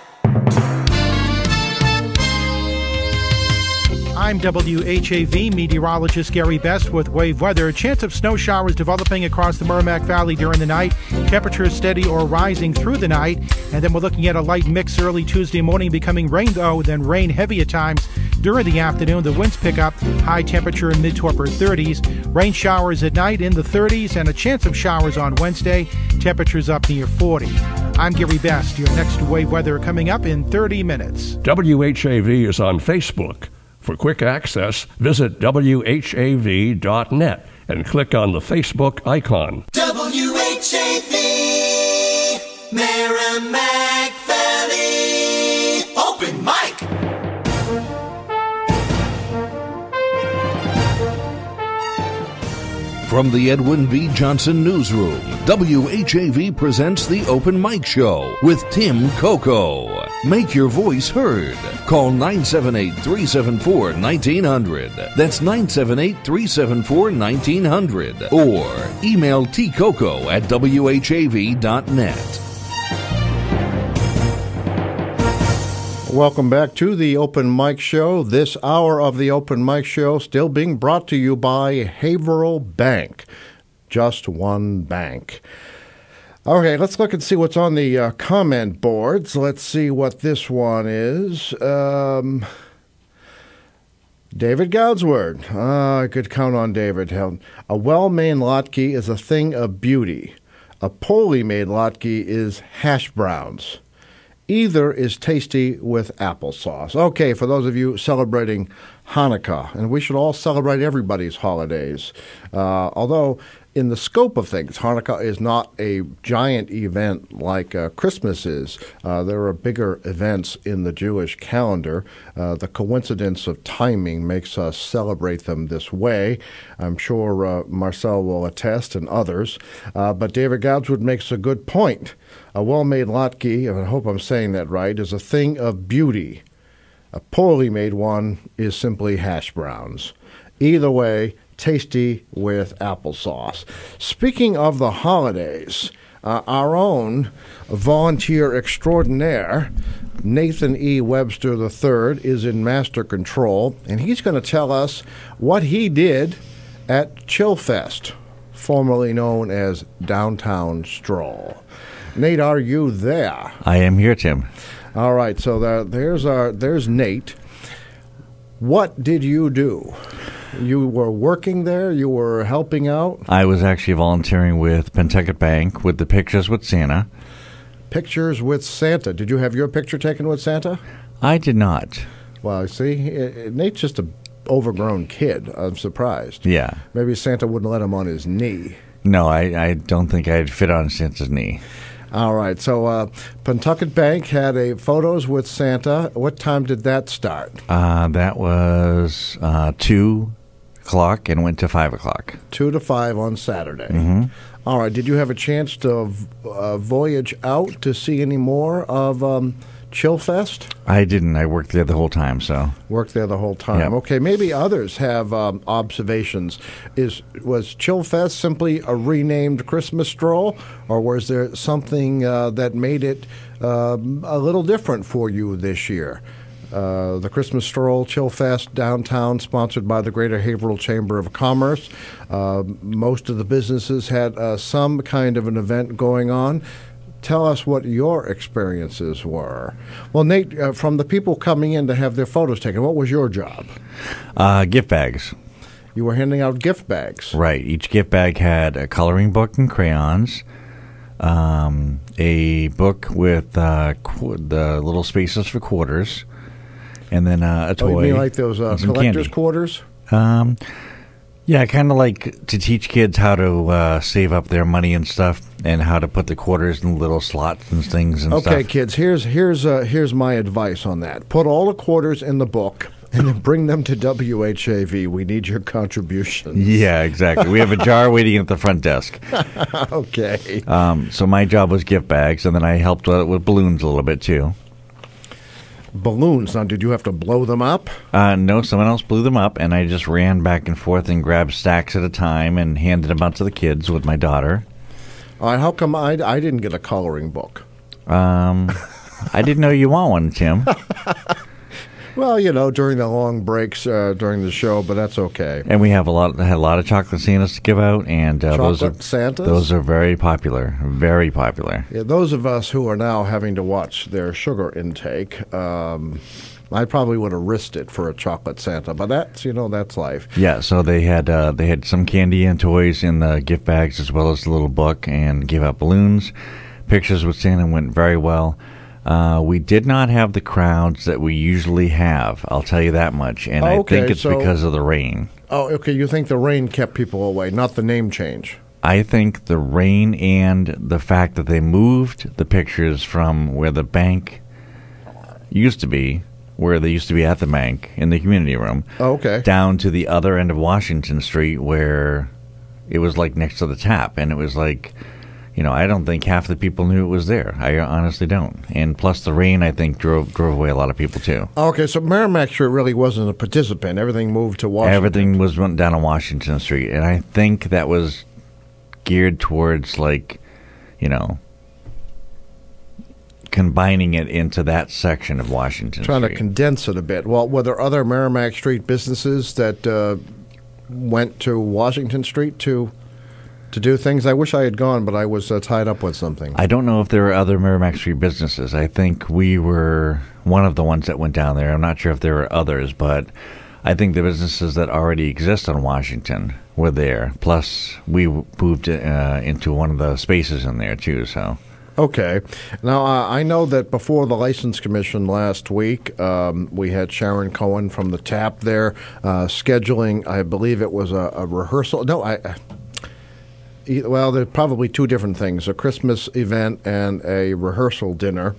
I'm WHAV meteorologist Gary Best with wave weather. A chance of snow showers developing across the Merrimack Valley during the night. Temperatures steady or rising through the night. And then we're looking at a light mix early Tuesday morning, becoming rain though, then rain heavy at times during the afternoon. The winds pick up, high temperature in mid to upper 30s. Rain showers at night in the 30s, and a chance of showers on Wednesday. Temperatures up near 40. I'm Gary Best. Your next wave weather coming up in 30 minutes. WHAV is on Facebook. For quick access, visit WHAV.net and click on the Facebook icon. WHAV Merrimack Valley Open Mic. From the Edwin V. Johnson Newsroom, WHAV presents the Open Mic Show with Tim Coco. Make your voice heard. Call 978 374 1900. That's 978 374 1900. Or email tcoco at whav.net. Welcome back to the Open Mic Show. This hour of the Open Mic Show still being brought to you by Haverhill Bank. Just one bank. Okay, let's look and see what's on the uh, comment boards. Let's see what this one is. Um, David Goudsward. Ah, I could count on David. A well made latke is a thing of beauty. A poorly made latke is hash browns. Either is tasty with applesauce. Okay, for those of you celebrating Hanukkah, and we should all celebrate everybody's holidays. Uh, although, in the scope of things, Hanukkah is not a giant event like uh, Christmas is. Uh, there are bigger events in the Jewish calendar. Uh, the coincidence of timing makes us celebrate them this way. I'm sure uh, Marcel will attest and others. Uh, but David Goudsward makes a good point. A well made latke, and I hope I'm saying that right, is a thing of beauty. A poorly made one is simply hash browns. Either way, tasty with applesauce. Speaking of the holidays, uh, our own volunteer extraordinaire, Nathan E. Webster III, is in master control, and he's going to tell us what he did at Chillfest, formerly known as Downtown Stroll. Nate, are you there? I am here, Tim. All right, so there, there's our there's Nate. What did you do? You were working there. You were helping out. I was actually volunteering with Pentucket Bank with the Pictures with Santa. Pictures with Santa. Did you have your picture taken with Santa? I did not. Well, see, uh, Nate's just a overgrown kid. I'm surprised. Yeah. Maybe Santa wouldn't let him on his knee. No, I, I don't think I'd fit on Santa's knee. All right. So uh, Pentucket Bank had a photos with Santa. What time did that start? Uh, that was uh, two o'clock and went to five o'clock. Two to five on Saturday. hmm All right. Did you have a chance to uh, voyage out to see any more of um, Chillfest? I didn't. I worked there the whole time, so Worked there the whole time. Yep. Okay, maybe others have um, observations. Is was Chillfest simply a renamed Christmas stroll, or was there something uh, that made it um, a little different for you this year? Uh, the Christmas Stroll Chillfest downtown, sponsored by the Greater Haverhill Chamber of Commerce. Uh, most of the businesses had uh, some kind of an event going on. Tell us what your experiences were. Well, Nate, uh, from the people coming in to have their photos taken, what was your job? uh, gift bags. You were handing out gift bags. Right. Each gift bag had a coloring book and crayons, um, a book with uh, qu- the little spaces for quarters, and then uh, a toy. Oh, you mean like those uh, collector's candy. quarters? Um, yeah, kind of like to teach kids how to uh, save up their money and stuff, and how to put the quarters in little slots and things and Okay, stuff. kids. Here's here's uh, here's my advice on that. Put all the quarters in the book and then bring them to WHAV. We need your contributions. Yeah, exactly. We have a jar waiting at the front desk. okay. Um, so my job was gift bags, and then I helped with, with balloons a little bit too. Balloons. Now, did you have to blow them up? Uh, no, someone else blew them up, and I just ran back and forth and grabbed stacks at a time and handed them out to the kids with my daughter. Right, how come I, I didn't get a coloring book? Um, I didn't know you want one, Tim. Well, you know, during the long breaks uh, during the show, but that's okay. And we have a lot had a lot of chocolate Santas to give out, and uh, those are Santas? those are very popular, very popular. Yeah, those of us who are now having to watch their sugar intake, um, I probably would have risked it for a chocolate Santa, but that's you know that's life. Yeah, so they had uh, they had some candy and toys in the gift bags as well as the little book, and gave out balloons. Pictures with Santa went very well. Uh, we did not have the crowds that we usually have. I'll tell you that much, and I Okay, think it's so- because of the rain. Oh, okay. You think the rain kept people away, not the name change? I think the rain and the fact that they moved the pictures from where the bank used to be, where they used to be at the bank in the community room, Oh, okay. down to the other end of Washington Street where it was like next to the tap, and it was like, you know, I don't think half the people knew it was there. I honestly don't. And plus, the rain, I think, drove drove away a lot of people too. Okay, so Merrimack Street really wasn't a participant. Everything moved to Washington. Everything was went down on Washington Street, and I think that was geared towards like, you know, combining it into that section of Washington Trying to condense it a bit. Well, were there other Merrimack Street businesses that uh, went to Washington Street to to do things? I wish I had gone, but I was uh, tied up with something. I don't know if there were other Merrimack Street businesses. I think we were one of the ones that went down there. I'm not sure if there were others, but I think the businesses that already exist on Washington were there. Plus, we moved uh, into one of the spaces in there too. So. Okay. Now, uh, I know that before the License Commission last week, um, we had Sharon Cohen from the TAP there uh, scheduling, I believe it was a, a rehearsal. No, I. Well, there's probably two different things a Christmas event and a rehearsal dinner.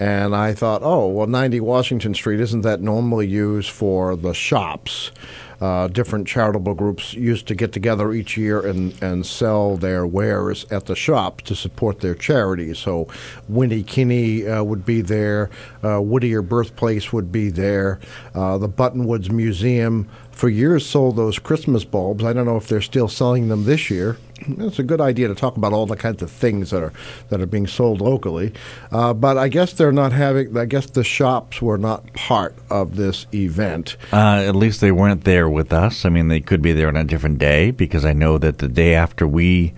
And I thought, oh, well, 90 Washington Street, isn't that normally used for the shops? Uh, different charitable groups used to get together each year and, and sell their wares at the shop to support their charities. So Winnekenni uh, would be there, uh, Whittier Birthplace would be there, uh, the Buttonwoods Museum for years sold those Christmas bulbs. I don't know if they're still selling them this year. It's a good idea to talk about all the kinds of things that are that are being sold locally, uh, but I guess they're not having. I guess the shops were not part of this event. Uh, at least they weren't there with us. I mean, they could be there on a different day because I know that the day after we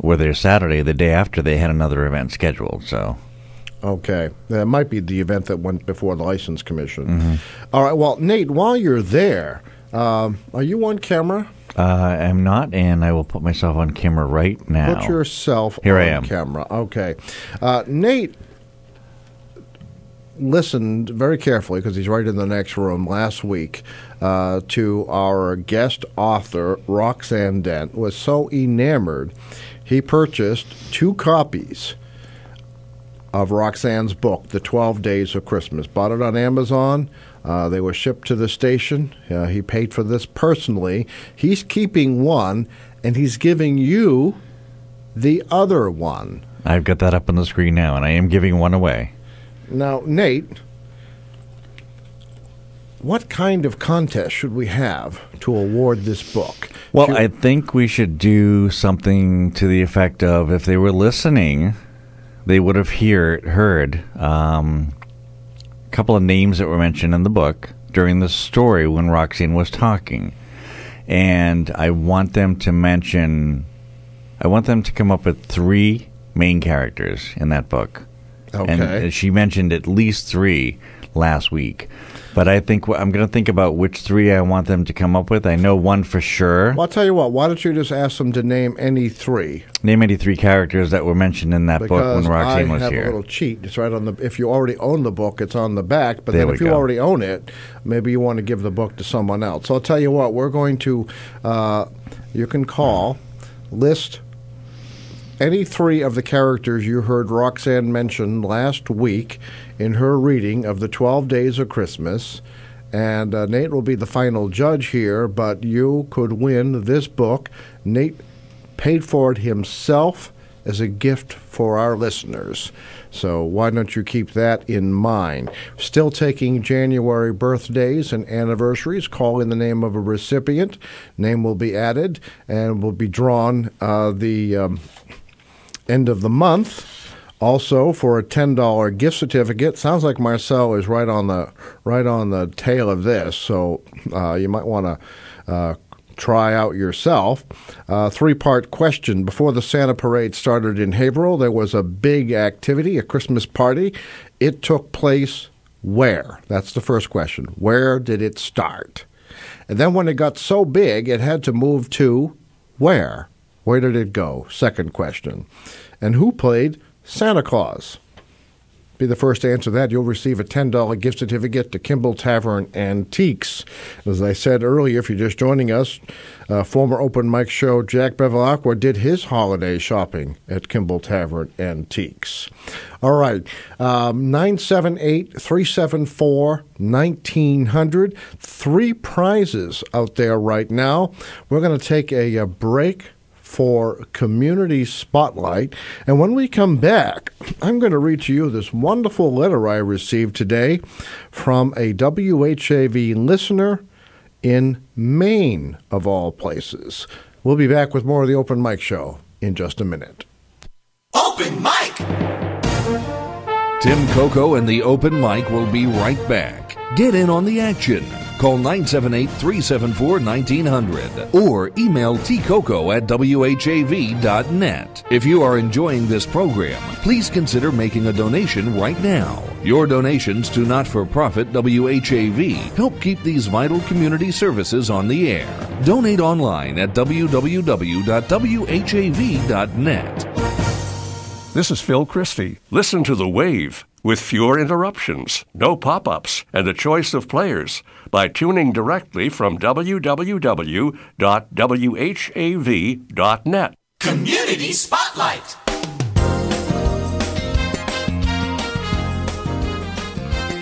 were there Saturday, the day after they had another event scheduled. So Okay, that might be the event that went before the license commission. Mm-hmm. All right. Well, Nate, while you're there, um, are you on camera? Uh, I'm not, and I will put myself on camera right now. Put yourself Here on I am. camera. Okay. Uh, Nate listened very carefully because he's right in the next room last week uh, to our guest author, Roxanne Dent, was so enamored he purchased two copies of Roxanne's book, The 12 Days of Christmas. Bought it on Amazon. Uh, they were shipped to the station. Uh, he paid for this personally. He's keeping one, and he's giving you the other one. I've got that up on the screen now, and I am giving one away. Now, Nate, what kind of contest should we have to award this book? Well, I think we should do something to the effect of if they were listening, they would have hear, heard um, couple of names that were mentioned in the book during the story when Roxanne was talking. And I want them to mention, I want them to come up with three main characters in that book. And Okay. uh, she mentioned at least three last week. But I think I'm going to think about which three I want them to come up with. I know one for sure. Well, I'll tell you what, why don't you just ask them to name any three? Name any three characters that were mentioned in that book when Roxanne I was have here. a little cheat. It's right on the. If you already own the book, it's on the back. But There then if you go. already own it, maybe you want to give the book to someone else. So I'll tell you what. We're going to. Uh, you can call, list any three of the characters you heard Roxanne mention last week in her reading of the Twelve Days of Christmas, And uh, Nate will be the final judge here, but you could win this book. Nate paid for it himself as a gift for our listeners. So why don't you keep that in mind? Still taking January birthdays and anniversaries. Call in the name of a recipient. Name will be added and will be drawn uh, the um, end of the month. Also, for a ten dollar gift certificate, sounds like Marcel is right on the right on the tail of this. So uh, you might want to uh, try out yourself. Uh, Three part question. Before the Santa Parade started in Haverhill, there was a big activity, a Christmas party. It took place where? That's the first question. Where did it start? And then when it got so big, it had to move to where? Where did it go? Second question. And who played Santa Claus? Be the first to answer that. You'll receive a $10 gift certificate to Kimball Tavern Antiques. As I said earlier, if you're just joining us, uh, former open mic show Jack Bevilacqua did his holiday shopping at Kimball Tavern Antiques. All right, um, 978 374 1900. Three prizes out there right now. We're going to take a, a break for Community Spotlight. And when we come back, I'm going to read to you this wonderful letter I received today from a WHAV listener in Maine, of all places. We'll be back with more of the Open Mic Show in just a minute. Open mic. Tim Coco and the Open Mic will be right back. Get in on the action. Call 978 374 1900 or email tcoco at whav.net. If you are enjoying this program, please consider making a donation right now. Your donations to not for profit WHAV help keep these vital community services on the air. Donate online at www.whav.net. This is Phil Christie. Listen to The Wave with fewer interruptions, no pop ups, and a choice of players by tuning directly from www.whav.net. Community Spotlight.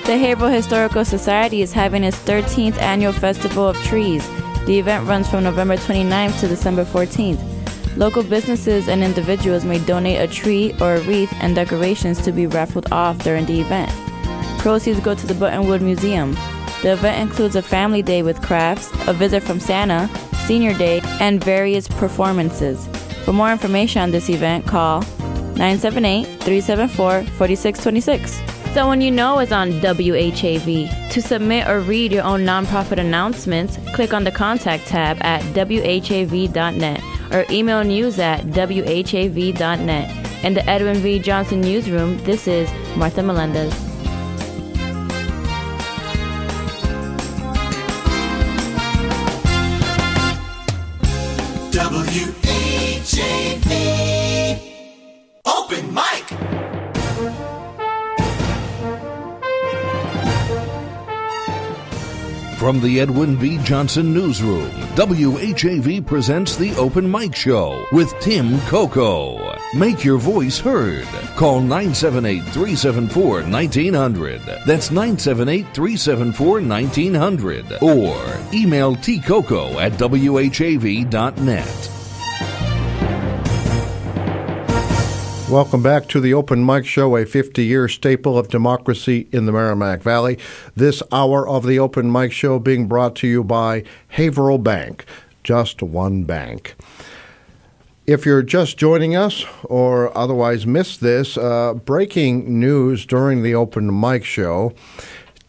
The Haverhill Historical Society is having its 13th annual Festival of Trees. The event runs from November 29th to December 14th. Local businesses and individuals may donate a tree or a wreath and decorations to be raffled off during the event. Proceeds go to the Buttonwood Museum. The event includes a family day with crafts, a visit from Santa, senior day, and various performances. For more information on this event, call 978 374 4626. Someone you know is on WHAV. To submit or read your own nonprofit announcements, click on the contact tab at WHAV.net or email news at WHAV.net. In the Edwin V. Johnson Newsroom, this is Martha Melendez. From the Edwin V. Johnson Newsroom, WHAV presents the Open Mic Show with Tim Coco. Make your voice heard. Call 978 374 1900. That's 978 374 1900. Or email tcoco at whav.net. Welcome back to the Open Mic Show, a 50 year staple of democracy in the Merrimack Valley. This hour of the Open Mic Show being brought to you by Haverhill Bank, just one bank. If you're just joining us or otherwise missed this, uh, breaking news during the Open Mic Show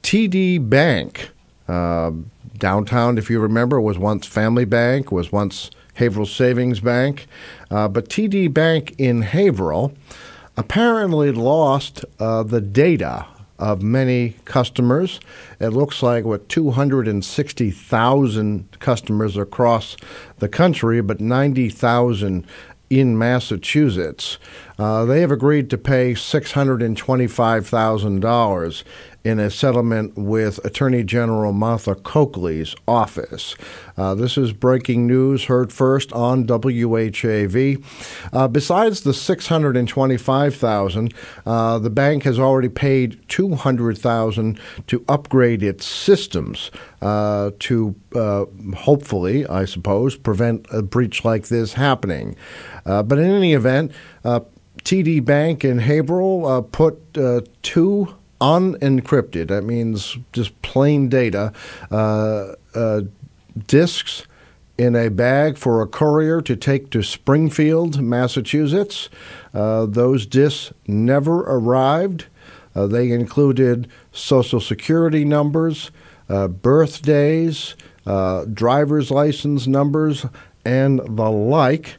TD Bank, uh, downtown, if you remember, was once Family Bank, was once Haverhill Savings Bank. Uh, but TD Bank in Haverhill apparently lost uh, the data of many customers. It looks like what 260,000 customers across the country, but 90,000 in Massachusetts. Uh, they have agreed to pay $625,000 in a settlement with Attorney General Martha Coakley's office. Uh, this is breaking news heard first on WHAV. Uh, besides the 625,000, uh, the bank has already paid 200,000 to upgrade its systems uh, to uh, hopefully, I suppose, prevent a breach like this happening. Uh, but in any event, TD Bank in Haverhill put two unencrypted, that means just plain data, uh, uh, disks in a bag for a courier to take to Springfield, Massachusetts. Uh, those disks never arrived. Uh, they included social security numbers, uh, birthdays, uh, driver's license numbers, and the like.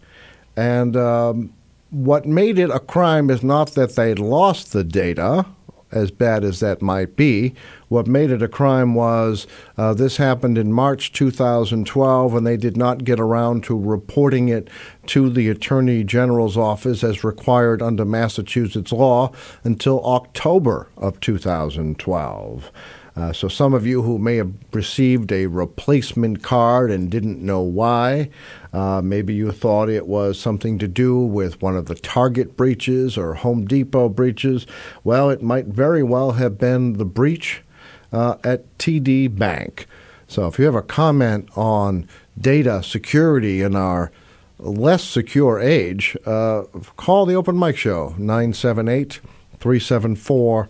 And um, what made it a crime is not that they lost the data as bad as that might be. What made it a crime was uh, this happened in March 2012, and they did not get around to reporting it to the Attorney General's office as required under Massachusetts law until October of 2012. Uh, so, some of you who may have received a replacement card and didn't know why, uh, maybe you thought it was something to do with one of the Target breaches or Home Depot breaches. Well, it might very well have been the breach uh, at TD Bank. So, if you have a comment on data security in our less secure age, uh, call the Open Mic Show, 978 374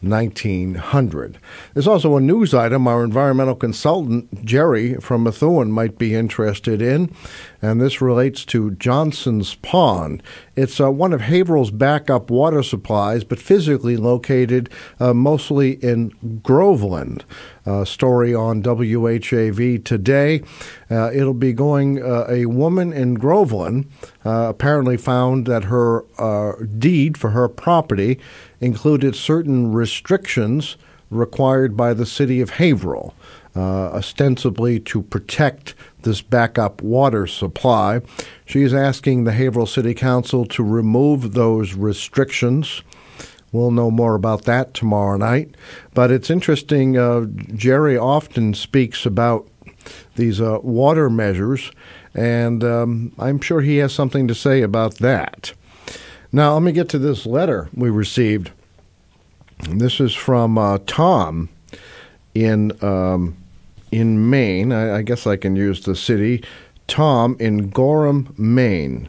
1900. There's also a news item our environmental consultant, Jerry from Methuen, might be interested in, and this relates to Johnson's Pond. It's uh, one of Haverhill's backup water supplies, but physically located uh, mostly in Groveland. Uh, story on WHAV today. Uh, it'll be going, uh, a woman in Groveland uh, apparently found that her deed for her property included certain restrictions required by the city of Haverhill, uh, ostensibly to protect this backup water supply. She's asking the Haverhill City Council to remove those restrictions. We'll know more about that tomorrow night. But it's interesting, uh, Jerry often speaks about these uh, water measures, and um, I'm sure he has something to say about that. Now, let me get to this letter we received. This is from uh, Tom in um, in Maine. I, I, guess I can use the city. Tom in Gorham, Maine.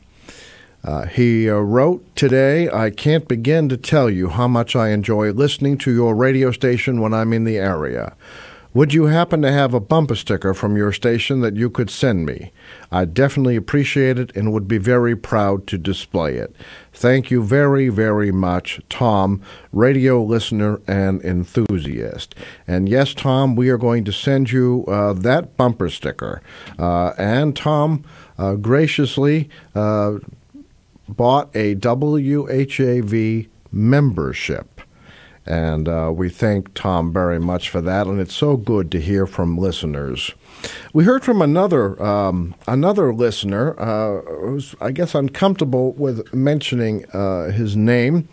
Uh, he uh, wrote today, I can't begin to tell you how much I enjoy listening to your radio station when I'm in the area. Would you happen to have a bumper sticker from your station that you could send me? I'd definitely appreciate it and would be very proud to display it. Thank you very, very much, Tom, radio listener and enthusiast. And yes, Tom, we are going to send you uh, that bumper sticker. Uh, and Tom uh, graciously uh, bought a WHAV membership. And uh, we thank Tom very much for that. And it's so good to hear from listeners. We heard from another um, another listener uh, who's, I guess, uncomfortable with mentioning uh, his name.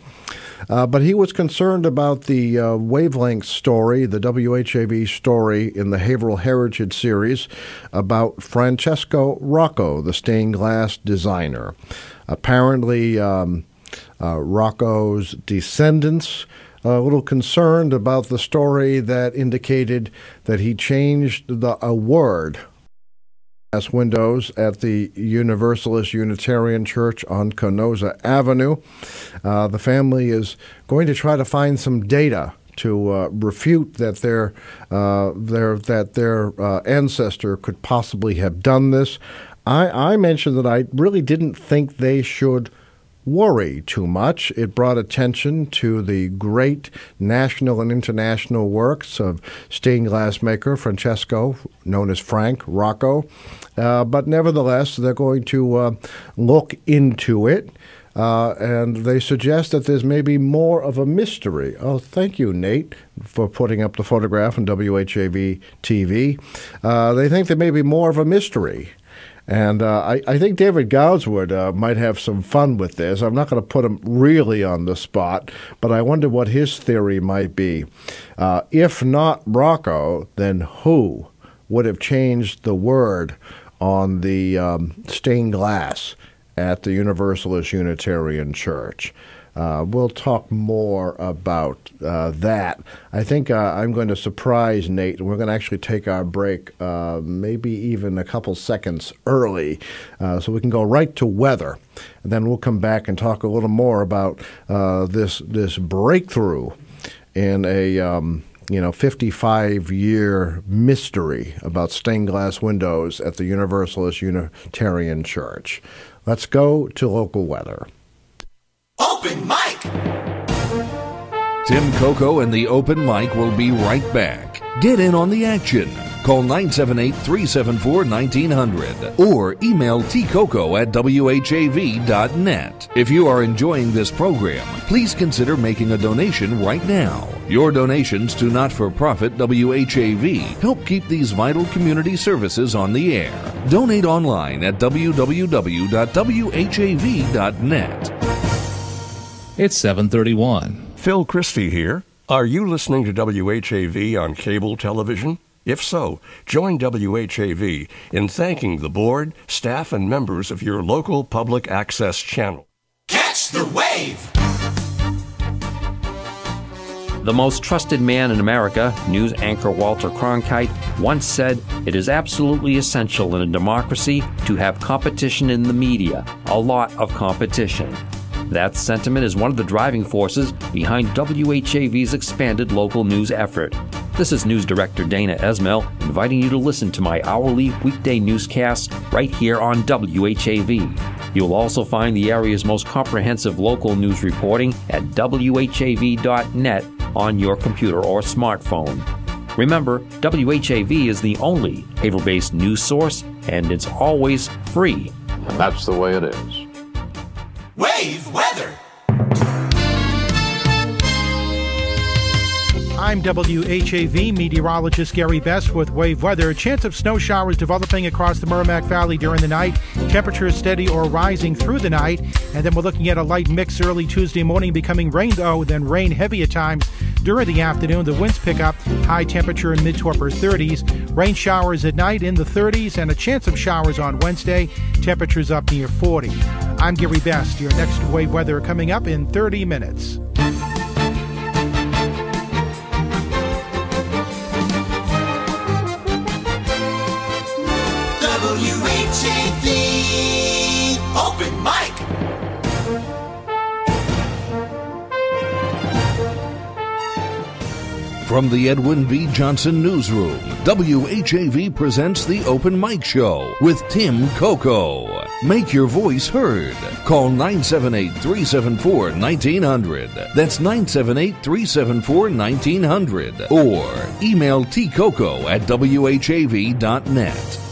Uh, but he was concerned about the uh, wavelength story, the WHAV story in the Haverhill Heritage series about Francesco Rocco, the stained glass designer. Apparently, um, uh, Rocco's descendants a little concerned about the story that indicated that he changed the, a word as windows at the Universalist Unitarian Church on Kenoza Avenue. Uh, the family is going to try to find some data to uh, refute that their uh, their that their uh, ancestor could possibly have done this. I, I mentioned that I really didn't think they should worry too much. It brought attention to the great national and international works of stained glass maker Francesco, known as Frank Rocco. Uh, but nevertheless, they're going to uh, look into it. Uh, and they suggest that there's maybe more of a mystery. Oh, thank you, Nate, for putting up the photograph on WHAV TV. Uh, they think there may be more of a mystery And uh, I, I, think David Goudsward uh, might have some fun with this. I'm not going to put him really on the spot, but I wonder what his theory might be. Uh, if not Rocco, then who would have changed the word on the um, stained glass at the Universalist Unitarian Church? Uh, we'll talk more about uh, that. I think uh, I'm going to surprise Nate. We're going to actually take our break uh, maybe even a couple seconds early uh, so we can go right to weather. And then we'll come back and talk a little more about uh, this, this breakthrough in a. Um, you know, 55 year mystery about stained glass windows at the Universalist Unitarian Church. Let's go to local weather. Open mic! Tim Coco and the Open Mic will be right back. Get in on the action. Call 978 374 1900 or email tcoco at whav.net. If you are enjoying this program, please consider making a donation right now. Your donations to not for profit WHAV help keep these vital community services on the air. Donate online at www.whav.net. It's 731. Phil Christie here. Are you listening to WHAV on cable television? If so, join WHAV in thanking the board, staff, and members of your local public access channel. Catch the wave! The most trusted man in America, news anchor Walter Cronkite, once said, It is absolutely essential in a democracy to have competition in the media, a lot of competition. That sentiment is one of the driving forces behind WHAV's expanded local news effort. This is News Director Dana Esmel inviting you to listen to my hourly weekday newscasts right here on WHAV. You'll also find the area's most comprehensive local news reporting at WHAV.net on your computer or smartphone. Remember, WHAV is the only Haverhill based news source, and it's always free. And that's the way it is. Wave I'm WHAV meteorologist Gary Best with wave weather. A chance of snow showers developing across the Merrimack Valley during the night. Temperatures steady or rising through the night. And then we're looking at a light mix early Tuesday morning, becoming rain though, then rain heavy at times during the afternoon. The winds pick up, high temperature in mid to upper 30s. Rain showers at night in the 30s, and a chance of showers on Wednesday. Temperatures up near 40. I'm Gary Best. Your next wave weather coming up in 30 minutes. From the Edwin V. Johnson Newsroom, WHAV presents the Open Mike Show with Tim Coco. Make your voice heard. Call 978 374 1900. That's 978 374 1900. Or email tcoco at whav.net.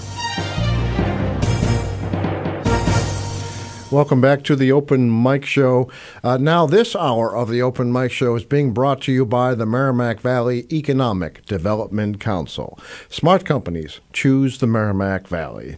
Welcome back to the Open Mike Show. Uh, now, this hour of the Open Mike Show is being brought to you by the Merrimack Valley Economic Development Council. Smart companies choose the Merrimack Valley.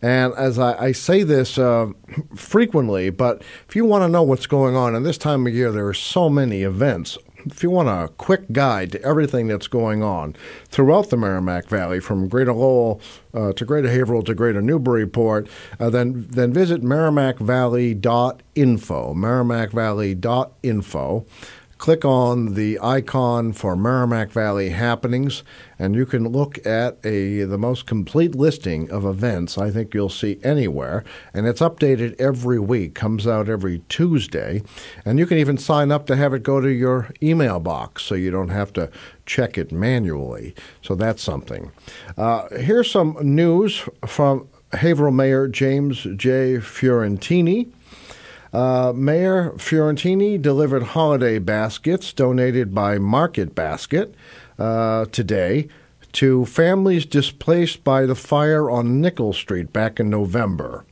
And as I, I say this uh, frequently, but if you want to know what's going on, in this time of year, there are so many events if you want a quick guide to everything that's going on throughout the Merrimack Valley, from Greater Lowell uh, to Greater Haverhill to Greater Newburyport, uh, then then visit merrimackvalley.info. Merrimackvalley.info click on the icon for Merrimack Valley happenings, and you can look at a the most complete listing of events I think you'll see anywhere. And it's updated every week, comes out every Tuesday, and you can even sign up to have it go to your email box, so you don't have to check it manually. So that's something. Uh, here's some news from Haverhill Mayor James J. Fiorentini. Uh, Mayor Fiorentini delivered holiday baskets donated by Market Basket uh, today to families displaced by the fire on Nickel Street back in November.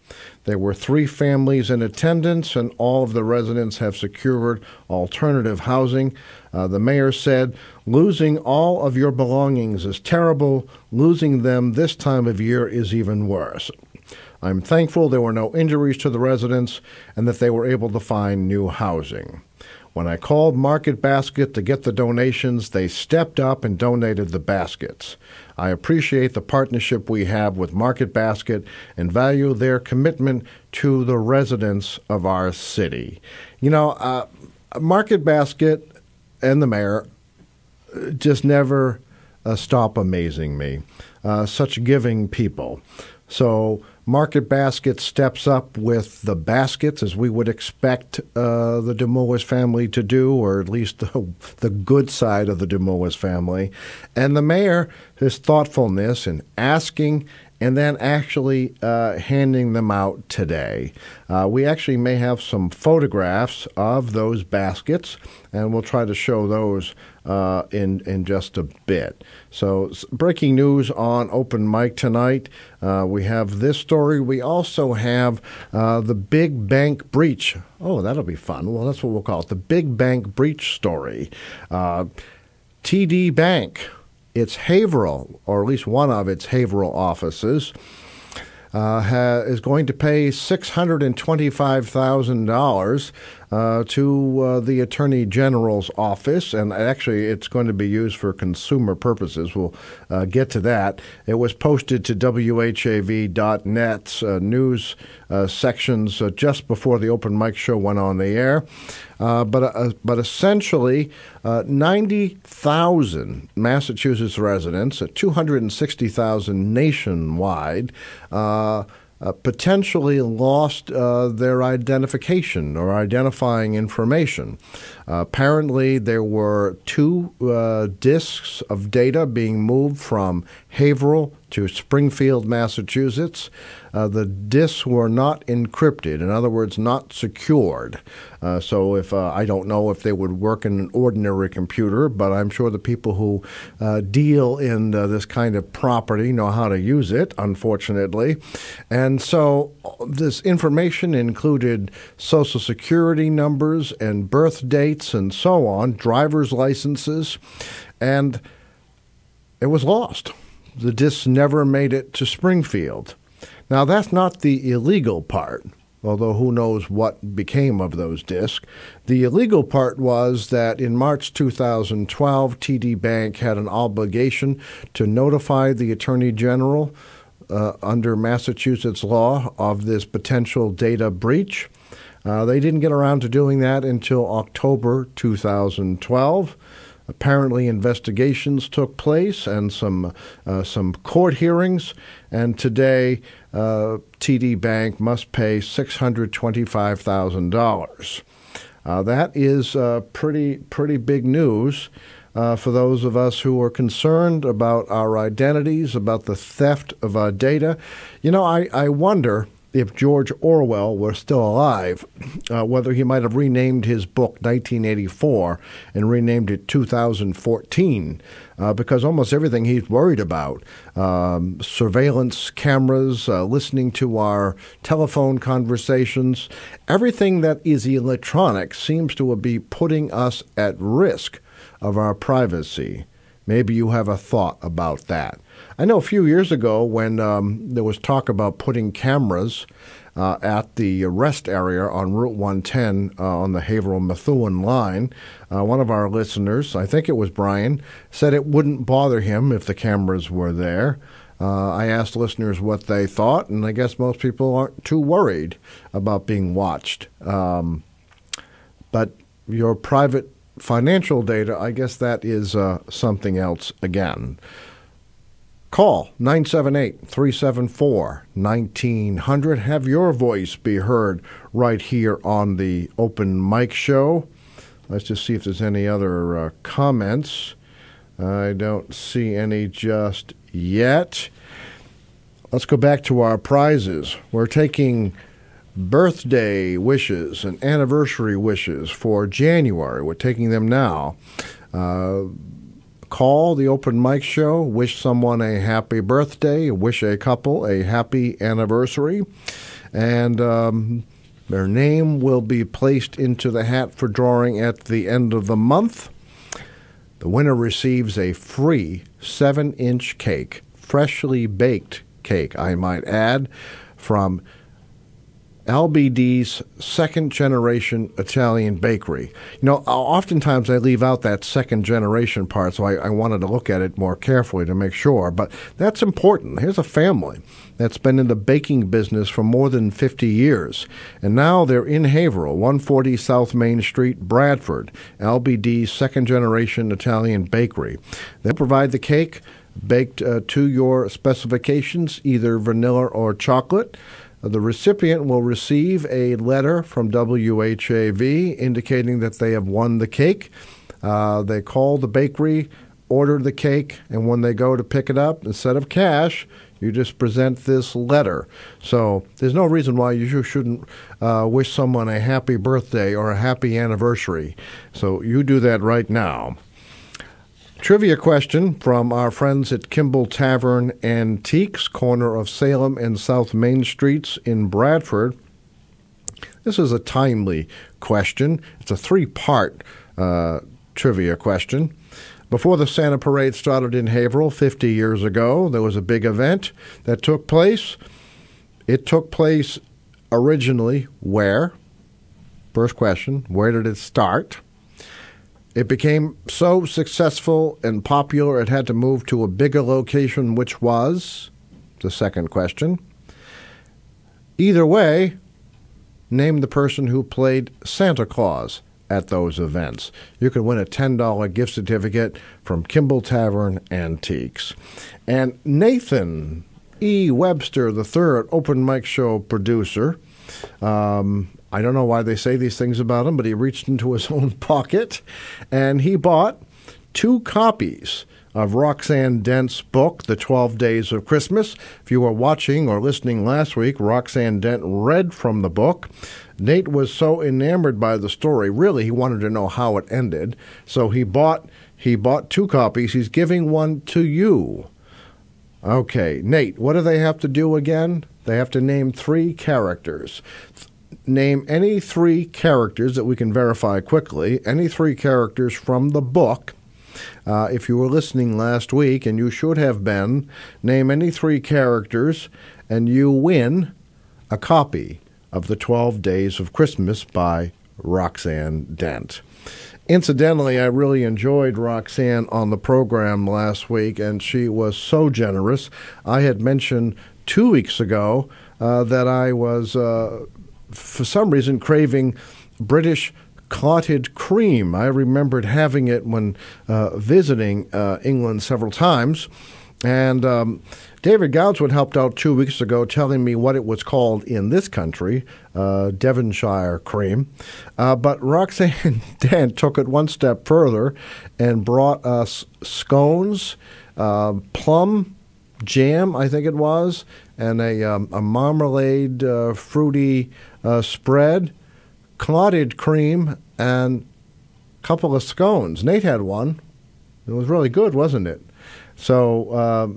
There were three families in attendance, and all of the residents have secured alternative housing. Uh, the mayor said, Losing all of your belongings is terrible. Losing them this time of year is even worse. I'm thankful there were no injuries to the residents and that they were able to find new housing. When I called Market Basket to get the donations, they stepped up and donated the baskets. I appreciate the partnership we have with Market Basket and value their commitment to the residents of our city. You know, uh, Market Basket and the mayor just never uh, stop amazing me. Uh, such giving people. So Market Basket steps up with the baskets as we would expect uh, the Demoulas family to do, or at least the, the good side of the Demoulas family. And the mayor, his thoughtfulness in asking and then actually uh, handing them out today. Uh, we actually may have some photographs of those baskets, and we'll try to show those uh, in in just a bit. So, breaking news on open mic tonight. Uh, we have this story. We also have uh, the big bank breach. Oh, that'll be fun. Well, that's what we'll call it. The big bank breach story. Uh, TD Bank its Haverhill, or at least one of its Haverhill offices, uh, ha- is going to pay $625,000 uh, to uh, the Attorney General's office, and actually it's going to be used for consumer purposes. We'll uh, get to that. It was posted to WHAV.net's uh, news uh, sections uh, just before the open mic show went on the air. but, but essentially, 90,000 Massachusetts residents, 260,000 nationwide, uh, potentially lost uh, their identification or identifying information. Uh, apparently, there were two uh, disks of data being moved from Haverhill to Springfield, Massachusetts. Uh, the disks were not encrypted, in other words, not secured. Uh, so, if uh, I don't know if they would work in an ordinary computer, but I'm sure the people who uh, deal in uh, this kind of property know how to use it, unfortunately. And so, this information included social security numbers and birth dates and so on, driver's licenses, and it was lost the discs never made it to Springfield. Now, that's not the illegal part, although who knows what became of those discs. The illegal part was that in March 2012, TD Bank had an obligation to notify the Attorney General uh, under Massachusetts law of this potential data breach. Uh, they didn't get around to doing that until October 2012. Apparently, investigations took place and some uh, some court hearings. And today, uh, TD Bank must pay six hundred twenty-five thousand uh, dollars. That is uh, pretty pretty big news. Uh, for those of us who are concerned about our identities, about the theft of our data. You know, I, I wonder if George Orwell were still alive, uh, whether he might have renamed his book 1984 and renamed it 2014, uh, because almost everything he's worried about um, surveillance cameras, uh, listening to our telephone conversations everything that is electronic seems to be putting us at risk of our privacy. Maybe you have a thought about that. I know a few years ago when um, there was talk about putting cameras uh, at the rest area on Route 110 uh, on the Haverhill Methuen line, uh, one of our listeners, I think it was Brian, said it wouldn't bother him if the cameras were there. Uh, I asked listeners what they thought, and I guess most people aren't too worried about being watched. Um, but your private financial data, I guess that is uh, something else again. Call 978 374 1900. Have your voice be heard right here on the Open Mike Show. Let's just see if there's any other uh, comments. I don't see any just yet. Let's go back to our prizes. We're taking birthday wishes and anniversary wishes for January. We're taking them now. Uh, call the open mic show, wish someone a happy birthday, wish a couple a happy anniversary, and um, their name will be placed into the hat for drawing at the end of the month. The winner receives a free seven inch cake, freshly baked cake, I might add from LBD's second generation Italian bakery. You know, oftentimes I leave out that second generation part, so I, I, wanted to look at it more carefully to make sure. But that's important. Here's a family that's been in the baking business for more than 50 years, and now they're in Haverhill, 140 South Main Street, Bradford, LBD's second generation Italian bakery. They provide the cake baked uh, to your specifications, either vanilla or chocolate. The recipient will receive a letter from WHAV indicating that they have won the cake. Uh, they call the bakery, order the cake, and when they go to pick it up, instead of cash, you just present this letter. So there's no reason why you shouldn't uh, wish someone a happy birthday or a happy anniversary. So you do that right now. Trivia question from our friends at Kimball Tavern Antiques, corner of Salem and South Main Streets in Bradford. This is a timely question. It's a three part uh, trivia question. Before the Santa Parade started in Haverhill 50 years ago, there was a big event that took place. It took place originally where? First question, where did it start? It became so successful and popular it had to move to a bigger location, which was the second question. Either way, name the person who played Santa Claus at those events. You can win a $10 gift certificate from Kimball Tavern Antiques. And Nathan E. Webster III, Open Mike Show producer, um, I don't know why they say these things about him, but he reached into his own pocket and he bought two copies of Roxanne Dent's book, The 12 Days of Christmas. If you were watching or listening last week, Roxanne Dent read from the book. Nate was so enamored by the story, really, he wanted to know how it ended. So he bought he bought two copies. He's giving one to you. Okay, Nate, what do they have to do again? They have to name three characters name any three characters that we can verify quickly, any three characters from the book. Uh, if you were listening last week, and you should have been, name any three characters, and you win a copy of The 12 Days of Christmas by Roxanne Dent. Incidentally, I really enjoyed Roxanne on the program last week, and she was so generous. I had mentioned two weeks ago uh, that I was uh, for some reason, craving British clotted cream. I remembered having it when uh, visiting uh, England several times. And um, David Goudsward helped out two weeks ago telling me what it was called in this country, uh, Devonshire cream. Uh, but Roxanne Dent took it one step further and brought us scones, uh, plum jam, I think it was, and a, um, a marmalade uh, fruity uh, spread, clotted cream, and a couple of scones. Nate had one. It was really good, wasn't it? So, uh,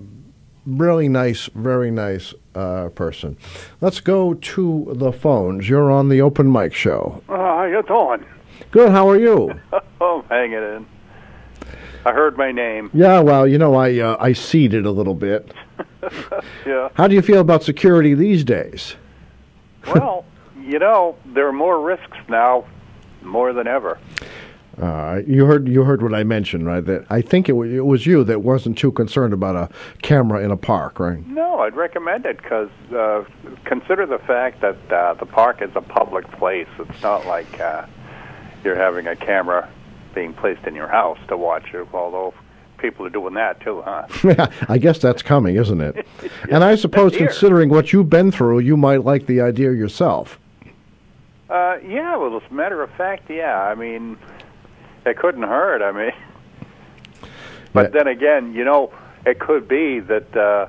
really nice, very nice uh, person. Let's go to the phones. You're on the open mic show. Uh, how you doing? Good. How are you? oh, hanging in. I heard my name. Yeah, well, you know, I uh, I seeded a little bit. yeah. How do you feel about security these days? well, you know, there are more risks now, more than ever. Uh, you heard you heard what I mentioned, right? That I think it, w- it was you that wasn't too concerned about a camera in a park, right? No, I'd recommend it because uh, consider the fact that uh, the park is a public place. It's not like uh, you're having a camera being placed in your house to watch you, although people are doing that too, huh? Yeah, I guess that's coming, isn't it? and I suppose, considering what you've been through, you might like the idea yourself. Uh, yeah, well, as a matter of fact, yeah. I mean, it couldn't hurt. I mean, but yeah. then again, you know, it could be that uh,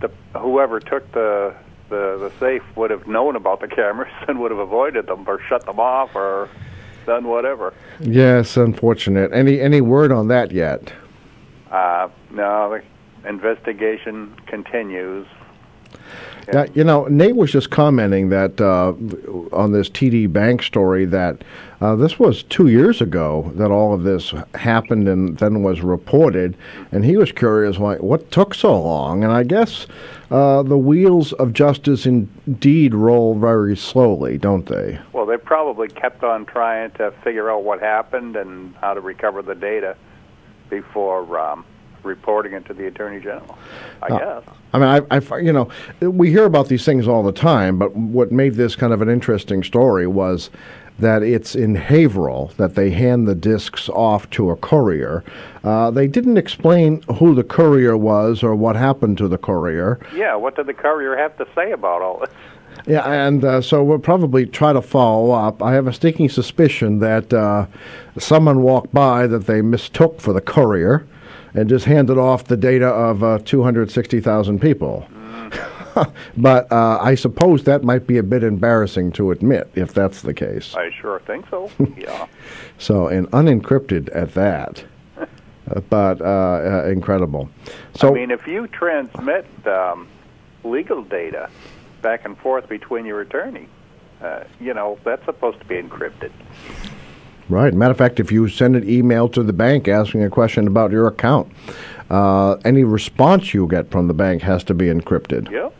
the whoever took the the the safe would have known about the cameras and would have avoided them or shut them off or done whatever. Yes, unfortunate. Any any word on that yet? Uh, no, the investigation continues. Yeah. you know, Nate was just commenting that uh, on this TD Bank story that uh, this was two years ago that all of this happened and then was reported, and he was curious why what took so long. And I guess uh, the wheels of justice indeed roll very slowly, don't they? Well, they probably kept on trying to figure out what happened and how to recover the data before um, reporting it to the attorney general. I Uh, guess. I mean, I, I, you know, we hear about these things all the time, but what made this kind of an interesting story was that it's in Haverhill that they hand the discs off to a courier. Uh, they didn't explain who the courier was or what happened to the courier. Yeah. What did the courier have to say about all this? Yeah, and uh, so we'll probably try to follow up. I have a sneaking suspicion that uh, someone walked by that they mistook for the courier and just handed off the data of uh, 260,000 people. but uh, I suppose that might be a bit embarrassing to admit if that's the case. I sure think so. yeah. So, and unencrypted at that. Uh, but uh, uh, incredible. So, I mean, if you transmit um, legal data back and forth between your attorney, uh, you know that's supposed to be encrypted. Right. Matter of fact, if you send an email to the bank asking a question about your account, uh, any response you get from the bank has to be encrypted. Yep.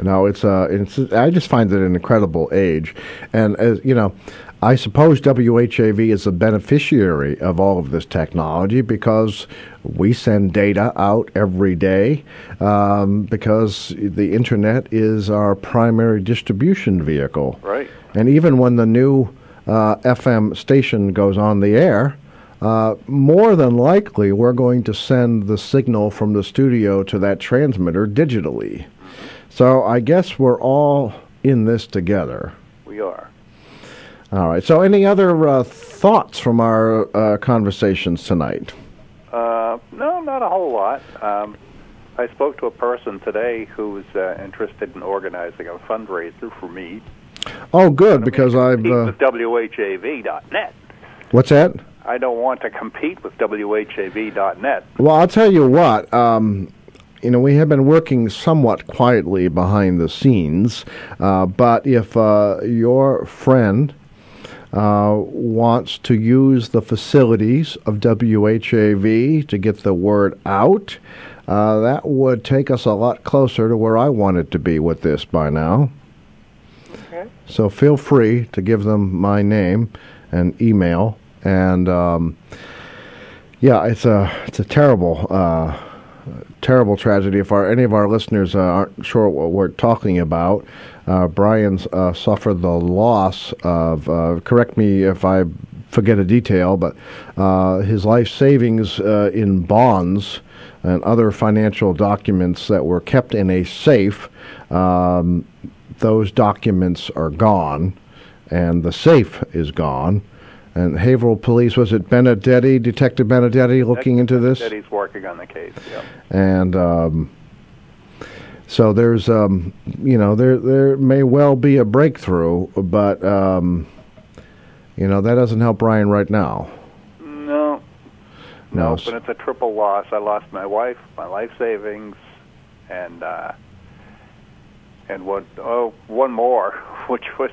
Now it's uh, it's I just find it an incredible age, and as you know, I suppose WHAV is a beneficiary of all of this technology because we send data out every day um, because the internet is our primary distribution vehicle. Right. And even when the new uh, FM station goes on the air, uh, more than likely we're going to send the signal from the studio to that transmitter digitally. So I guess we're all in this together. We are. All right. So, any other uh, thoughts from our uh, conversations tonight? Uh, no, not a whole lot. Um, I spoke to a person today who's uh, interested in organizing a fundraiser for me. Oh, good, because I've. Uh, with WHAV.net. what's that? I don't want to compete with WHAV.net. Well, I'll tell you what. Um, you know, we have been working somewhat quietly behind the scenes, uh, but if uh, your friend uh, wants to use the facilities of WHAV to get the word out, uh, that would take us a lot closer to where I wanted to be with this by now. So feel free to give them my name and email. And um, yeah, it's a it's a terrible uh, terrible tragedy. If our, any of our listeners uh, aren't sure what we're talking about, uh, Brian's uh, suffered the loss of. Uh, correct me if I forget a detail, but uh, his life savings in bonds and other financial documents that were kept in a safe. Um, those documents are gone, and the safe is gone. And Haverhill Police was it Benedetti, Detective Benedetti, looking into this? He's working on the case. Yep. and um, so there's um, you know there there may well be a breakthrough, but um, you know that doesn't help Brian right now. No. No, No, but it's a triple loss. I lost my wife, my life savings, and uh, and what? Oh, one more, which was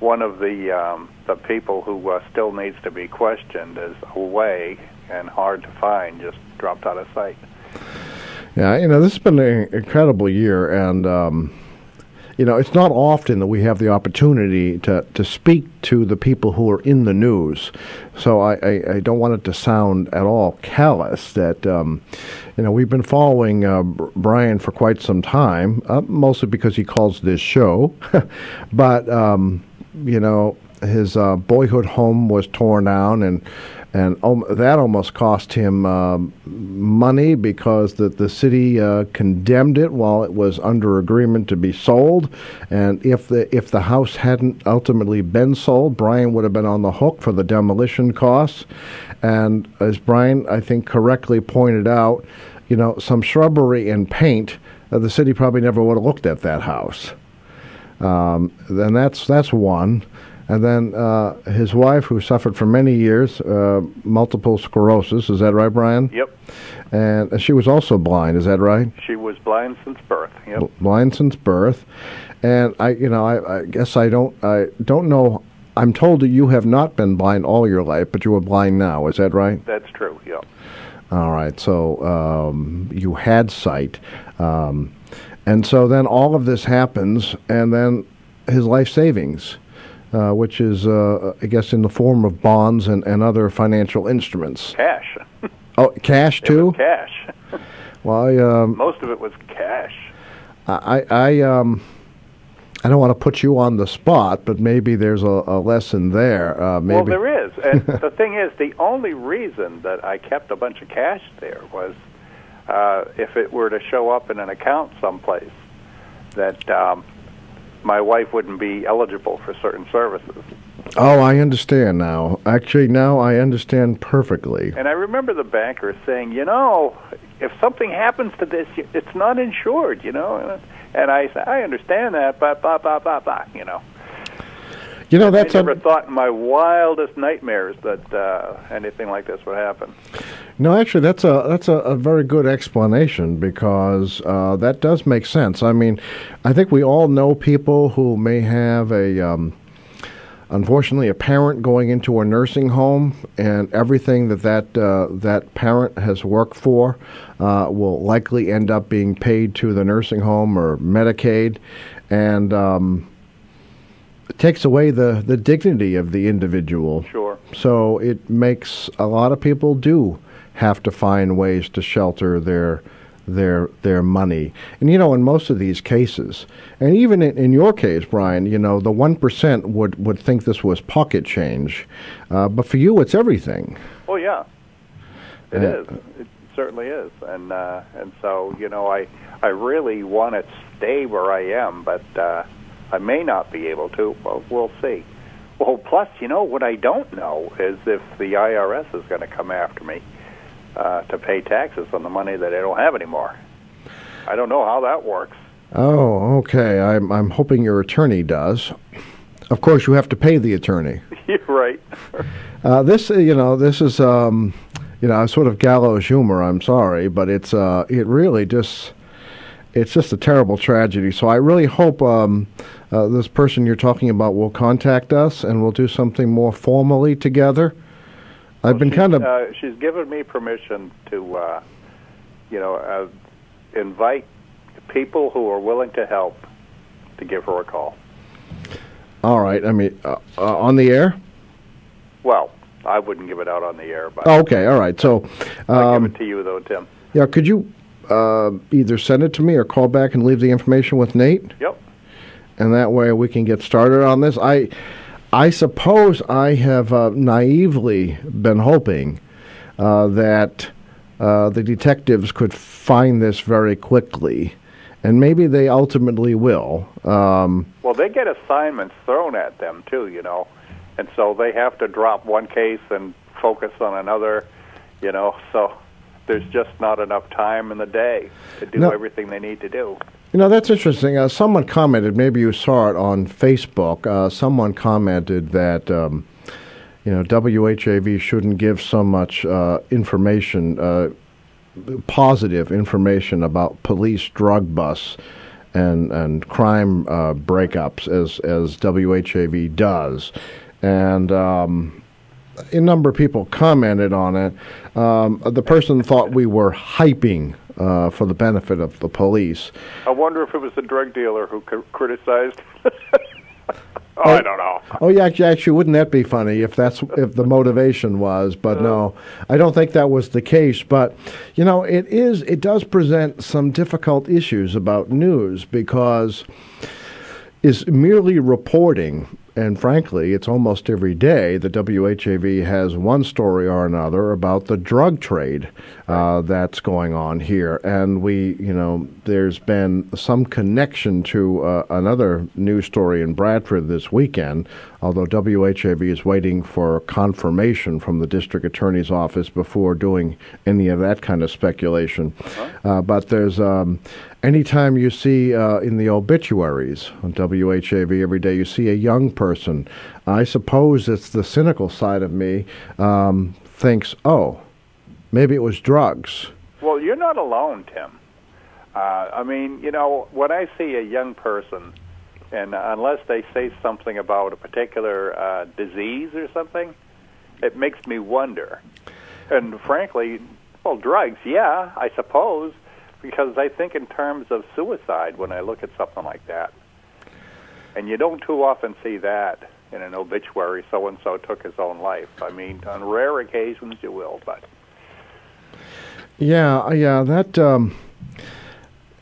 one of the um, the people who uh, still needs to be questioned is away and hard to find. Just dropped out of sight. Yeah, you know this has been an incredible year, and um, you know it's not often that we have the opportunity to to speak to the people who are in the news. So I, I, I don't want it to sound at all callous that um, you know we've been following uh, Brian for quite some time, uh, mostly because he calls this show, but um, you know his uh, boyhood home was torn down and and um, that almost cost him um, money because the the city uh, condemned it while it was under agreement to be sold, and if the if the house hadn't ultimately been sold, Brian would have been on the hook for the demolition costs, and as Brian I think correctly pointed out, you know some shrubbery and paint, uh, the city probably never would have looked at that house. Um, then that's that's one. And then uh, his wife, who suffered for many years uh, multiple sclerosis. Is that right, Brian? Yep. And she was also blind. Is that right? She was blind since birth. Yep. Bl- Blind since birth. And I, you know, I, I guess I don't, I don't know. I'm told that you have not been blind all your life, but you were blind now. Is that right? That's true. Yep. All right. So um, you had sight. Um, and so then all of this happens, and then his life savings, uh, which is, uh, I guess, in the form of bonds and, and other financial instruments. Cash. Oh, cash too? Cash. Well, I, um, Most of it was cash. I, I, um, I don't want to put you on the spot, but maybe there's a, a lesson there. Uh, maybe. Well, there is, and the thing is, the only reason that I kept a bunch of cash there was uh, if it were to show up in an account someplace that um, my wife wouldn't be eligible for certain services. Oh, I understand now. Actually, now I understand perfectly. And I remember the banker saying, you know, if something happens to this, it's not insured, you know. And I said, I understand that, but blah blah blah blah, you know. You know, that's I never thought in my wildest nightmares that uh, anything like this would happen. No, actually, that's a that's a, a very good explanation because uh, that does make sense. I mean, I think we all know people who may have a, um, unfortunately, a parent going into a nursing home, and everything that that uh, that parent has worked for uh, will likely end up being paid to the nursing home or Medicaid, and. Um, takes away the, the dignity of the individual. Sure. So it makes a lot of people do have to find ways to shelter their their their money. And you know, in most of these cases, and even in, in your case, Brian, you know, the one percent would would think this was pocket change, uh, but for you, it's everything. Oh yeah, it Uh, is. It certainly is, and uh, and so you know, I I really want to stay where I am, but uh, I may not be able to. Well, we'll see. Well, plus, you know, what I don't know is if the IRS is going to come after me uh, to pay taxes on the money that I don't have anymore. I don't know how that works. Oh, okay. I'm I'm hoping your attorney does. Of course, you have to pay the attorney. You're right. Uh, this, uh, you know, this is, um, you know, a sort of gallows humor. I'm sorry, but it's, uh, it really just, it's just a terrible tragedy. So I really hope um, uh, this person you're talking about will contact us and we'll do something more formally together. I've been kind of, Uh, she's given me permission to, uh, you know, uh, invite people who are willing to help to give her a call. all right. I mean, uh, uh, on the air. Well, I wouldn't give it out on the air, but Oh, okay. All right. So, I'll um, give it to you, though, Tim. yeah, could you uh, either send it to me or call back and leave the information with Nate? Yep. and that way we can get started on this. I, I suppose I have uh, naively been hoping uh, that uh, the detectives could find this very quickly, and maybe they ultimately will. Um, Well, they get assignments thrown at them too, you know, and so they have to drop one case and focus on another, you know. So there's just not enough time in the day to do No. everything they need to do. You know, that's interesting. Uh, someone commented, maybe you saw it on Facebook. Uh, someone commented that, um, you know, WHAV shouldn't give so much uh, information, uh, positive information about police drug busts and, and crime uh, breakups as, as WHAV does. And um, a number of people commented on it. Um, the person thought we were hyping uh, for the benefit of the police. I wonder if it was the drug dealer who c- criticized. oh, I don't know. Oh yeah, actually, actually, wouldn't that be funny if that's if the motivation was? But no, I don't think that was the case. But you know, it is. It does present some difficult issues about news because is merely reporting. And frankly, it's almost every day that WHAV has one story or another about the drug trade uh, that's going on here. And we, you know, there's been some connection to uh, another news story in Bradford this weekend, although WHAV is waiting for confirmation from the district attorney's office before doing any of that kind of speculation. Uh, but there's um, anytime you see uh, in the obituaries on WHAV every day, you see a young person. I suppose it's the cynical side of me um, thinks, oh, maybe it was drugs. Well, you're not alone, Tim. Uh, I mean, you know, when I see a young person, and unless they say something about a particular uh, disease or something, it makes me wonder. And frankly, well, drugs, yeah, I suppose, because I think in terms of suicide when I look at something like that. And you don't too often see that in an obituary, so and so took his own life. I mean, on rare occasions you will, but. Yeah, yeah, that. Um,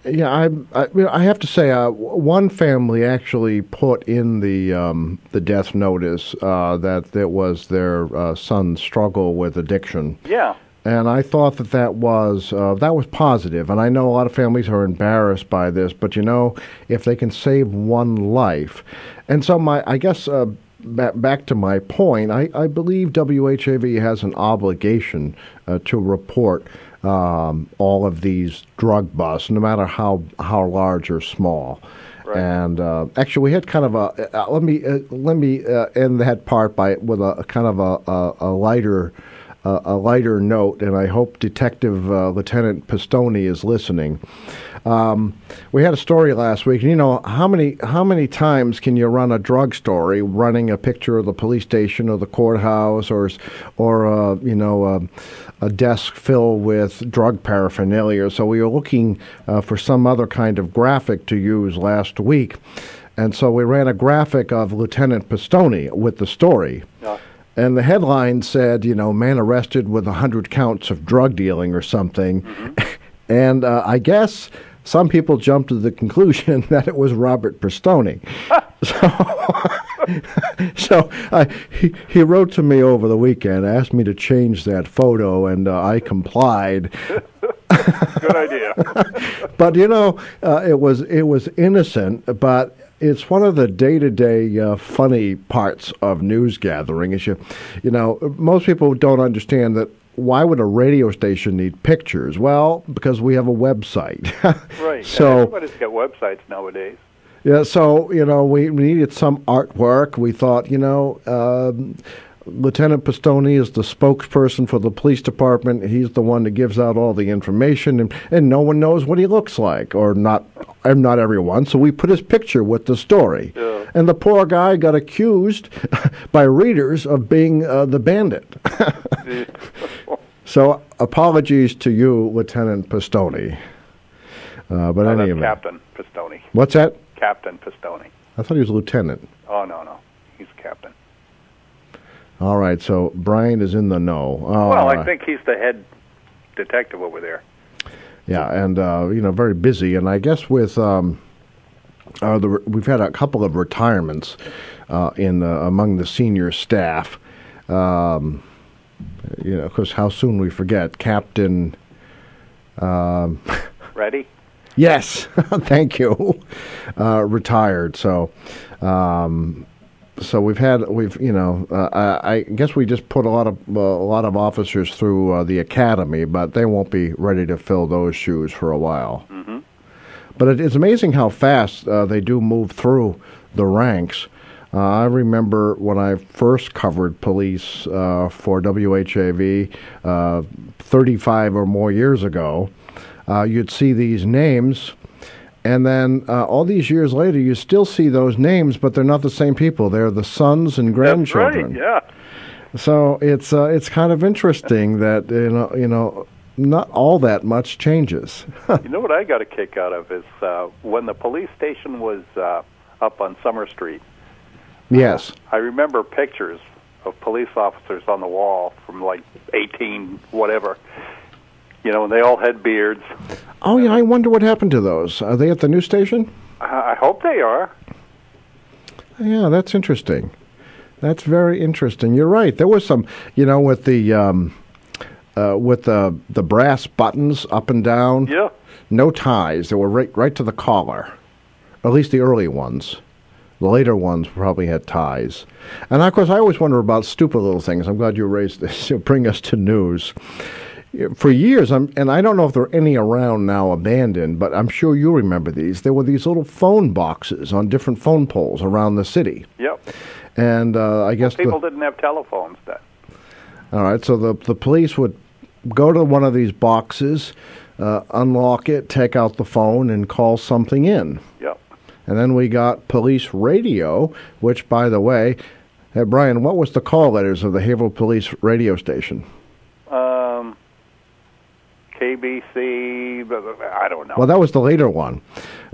yeah, I, I, I have to say, uh, one family actually put in the um, the death notice uh, that it was their uh, son's struggle with addiction. Yeah. And I thought that that was uh, that was positive. And I know a lot of families are embarrassed by this, but you know, if they can save one life, and so my I guess uh, back, back to my point, I, I believe WHAV has an obligation uh, to report um, all of these drug busts, no matter how how large or small. Right. And uh, actually, we had kind of a uh, let me uh, let me uh, end that part by with a, a kind of a, a, a lighter uh, a lighter note, and I hope Detective uh, Lieutenant Pistone is listening. Um, we had a story last week, and you know how many how many times can you run a drug story, running a picture of the police station or the courthouse, or or uh, you know uh, a desk filled with drug paraphernalia. So we were looking uh, for some other kind of graphic to use last week. And so we ran a graphic of Lieutenant Pistone with the story. Yeah. And the headline said, you know, man arrested with 100 counts of drug dealing or something. And uh, I guess some people jumped to the conclusion that it was Robert Pistone. so so uh, he, he wrote to me over the weekend, asked me to change that photo, and uh, I complied. Good idea. but you know, uh, it was it was innocent, but it's one of the day-to-day uh, funny parts of news gathering. Is you, you know, most people don't understand that. Why would a radio station need pictures? Well, because we have a website. right. so everybody's got websites nowadays. yeah, so you know, we, we needed some artwork. We thought, you know, um, Lieutenant Pistone is the spokesperson for the police department. He's the one that gives out all the information, and, and no one knows what he looks like, or not, not everyone. So we put his picture with the story, and the poor guy got accused by readers of being uh, the bandit. so apologies to you, Lieutenant Pistone. Uh, but No, anyway, Captain Pistone. what's that? Captain Pistone. I thought he was a lieutenant. Oh no, no. All right, so Brian is in the know. Oh, well, I uh, think he's the head detective over there. yeah, and uh, you know, very busy. And I guess with um, uh, the, we've had a couple of retirements uh, in uh, among the senior staff. Um, you know, of course, how soon we forget Captain. Um, Ready? Yes, thank you. Uh, retired, so um, so we've had we've you know uh, I, I guess we just put a lot of uh, a lot of officers through uh, the academy, but they won't be ready to fill those shoes for a while. Mm-hmm. But it, it's amazing how fast uh, they do move through the ranks. Uh, I remember when I first covered police uh, for WHAV uh, 35 or more years ago. Uh, you'd see these names, and then uh, all these years later, you still see those names, but they're not the same people. They're the sons and grandchildren. That's right. Yeah. So it's uh, it's kind of interesting that you know you know not all that much changes. you know what I got a kick out of is uh, when the police station was uh, up on Summer Street. yes. I remember pictures of police officers on the wall from like 18 whatever. You know, and they all had beards. Oh yeah, I wonder what happened to those. Are they at the new station? I I hope they are. Yeah, that's interesting. That's very interesting. You're right. There was some, you know, with the um, uh, with the the brass buttons up and down. Yeah. No ties. They were right right to the collar. At least the early ones. The later ones probably had ties. And of course, I always wonder about stupid little things. I'm glad you raised this. You bring us to news. For years, I'm, and I don't know if there are any around now abandoned, but I'm sure you remember these. There were these little phone boxes on different phone poles around the city. Yep. And uh, I guess the- People didn't have telephones then. All right, so the the police would go to one of these boxes, uh, unlock it, take out the phone, and call something in. Yep. And then we got police radio, which, by the way, hey, Brian, what was the call letters of the Haverhill Police radio station? Um, KBC, I don't know. Well, that was the later one.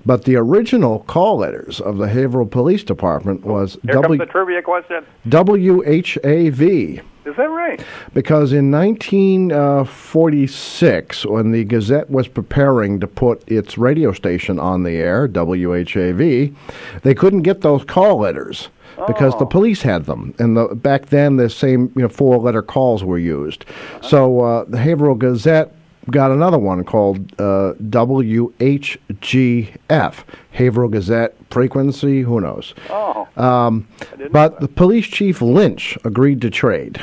But the original call letters of the Haverhill Police Department was Here W- comes the trivia question. WHAV. Is that right? Because in 1946, when the Gazette was preparing to put its radio station on the air, WHAV, they couldn't get those call letters because the police had them. And the, back then, the same you know, four-letter calls were used. So uh, the Haverhill Gazette got another one called uh, WHGF, Haverhill Gazette frequency. Who knows? Oh, Um, but the police chief Lynch agreed to trade.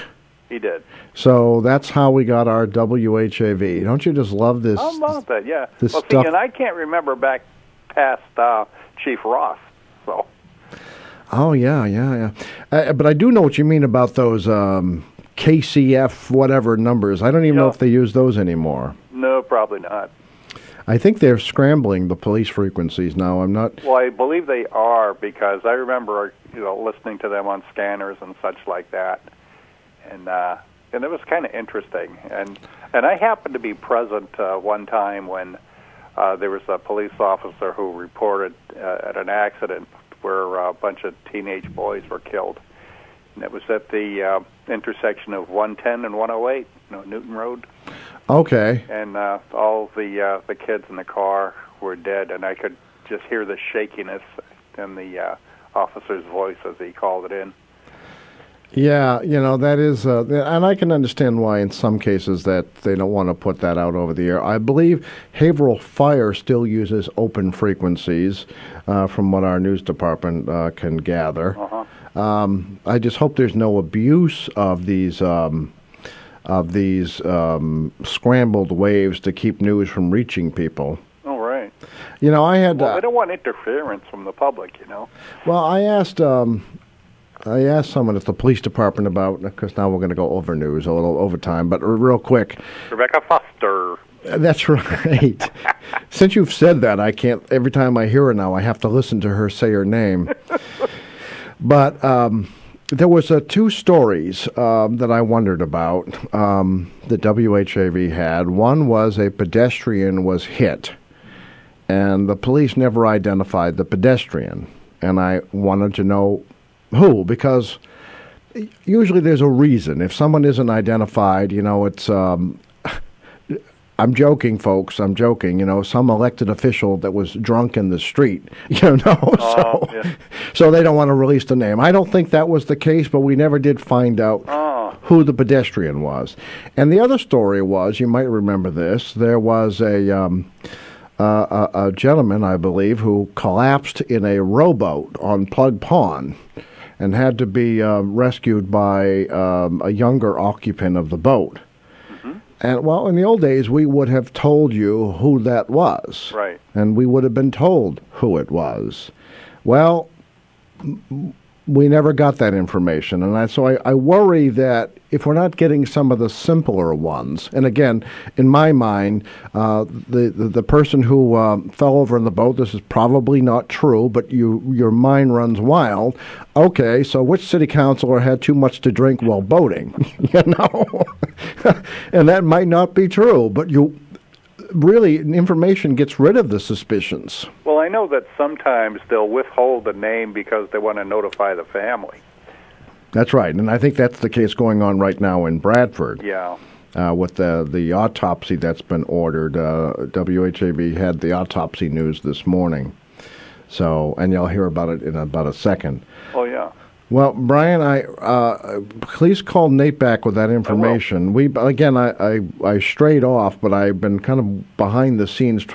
he did. So that's how we got our WHAV. Don't you just love this? I love that. Yeah. this well, stuff- see, and I can't remember back past uh, Chief Ross. So Oh yeah, yeah, yeah. Uh, but I do know what you mean about those um, KCF whatever numbers. I don't even know if they use those anymore. no, probably not. I think they're scrambling the police frequencies now. I'm not. Well, I believe they are because I remember you know listening to them on scanners and such like that, and uh, and it was kind of interesting. And and I happened to be present uh, one time when uh, there was a police officer who reported uh, at an accident where uh, a bunch of teenage boys were killed, it was at the uh, intersection of 110 and 108, you know, Newton Road Okay. and uh, all the uh, the kids in the car were dead, and I could just hear the shakiness in the uh, officer's voice as he called it in. Yeah, you know that is, uh, and I can understand why in some cases that they don't want to put that out over the air. I believe Haverhill Fire still uses open frequencies, uh, from what our news department uh, can gather. Uh-huh. Um, I just hope there's no abuse of these um, of these um, scrambled waves to keep news from reaching people. Oh, right. You know, I had. Well, uh, they don't want interference from the public, you know. Well, I asked um, I asked someone at the police department about because now we're going to go over news a little overtime, but real quick. Rebecca Foster. Uh, That's right. Since you've said that, I can't. Every time I hear her now, I have to listen to her say her name. but um, there was uh, two stories um, that I wondered about um, that WHAV had. One was a pedestrian was hit, and the police never identified the pedestrian. And I wanted to know who because usually there's a reason. If someone isn't identified, you know, it's. Um, I'm joking, folks. I'm joking. You know, some elected official that was drunk in the street. You know, Oh, so so they don't want to release the name. I don't think that was the case, but we never did find out Oh. who the pedestrian was. And the other story was, you might remember this. There was a. Um, uh, a, a gentleman, I believe, who collapsed in a rowboat on Plug Pond and had to be uh, rescued by um, a younger occupant of the boat. And well, in the old days, we would have told you who that was. Right. And we would have been told who it was. Well, m- we never got that information. And I, so I, I worry that if we're not getting some of the simpler ones, and again, in my mind, uh, the, the, the person who um, fell over in the boat, this is probably not true, but you your mind runs wild. Okay, so which city councilor had too much to drink while boating? you know? and that might not be true, but you really information gets rid of the suspicions. Well, I know that sometimes they'll withhold the name because they want to notify the family. That's right, and I think that's the case going on right now in Bradford. Yeah. Uh, with the the autopsy that's been ordered, uh, WHAV had the autopsy news this morning. So, and you'll hear about it in about a second. Oh, yeah. Well, Brian, I uh, please call Nate back with that information. We again, I, I I strayed off, but I've been kind of behind the scenes,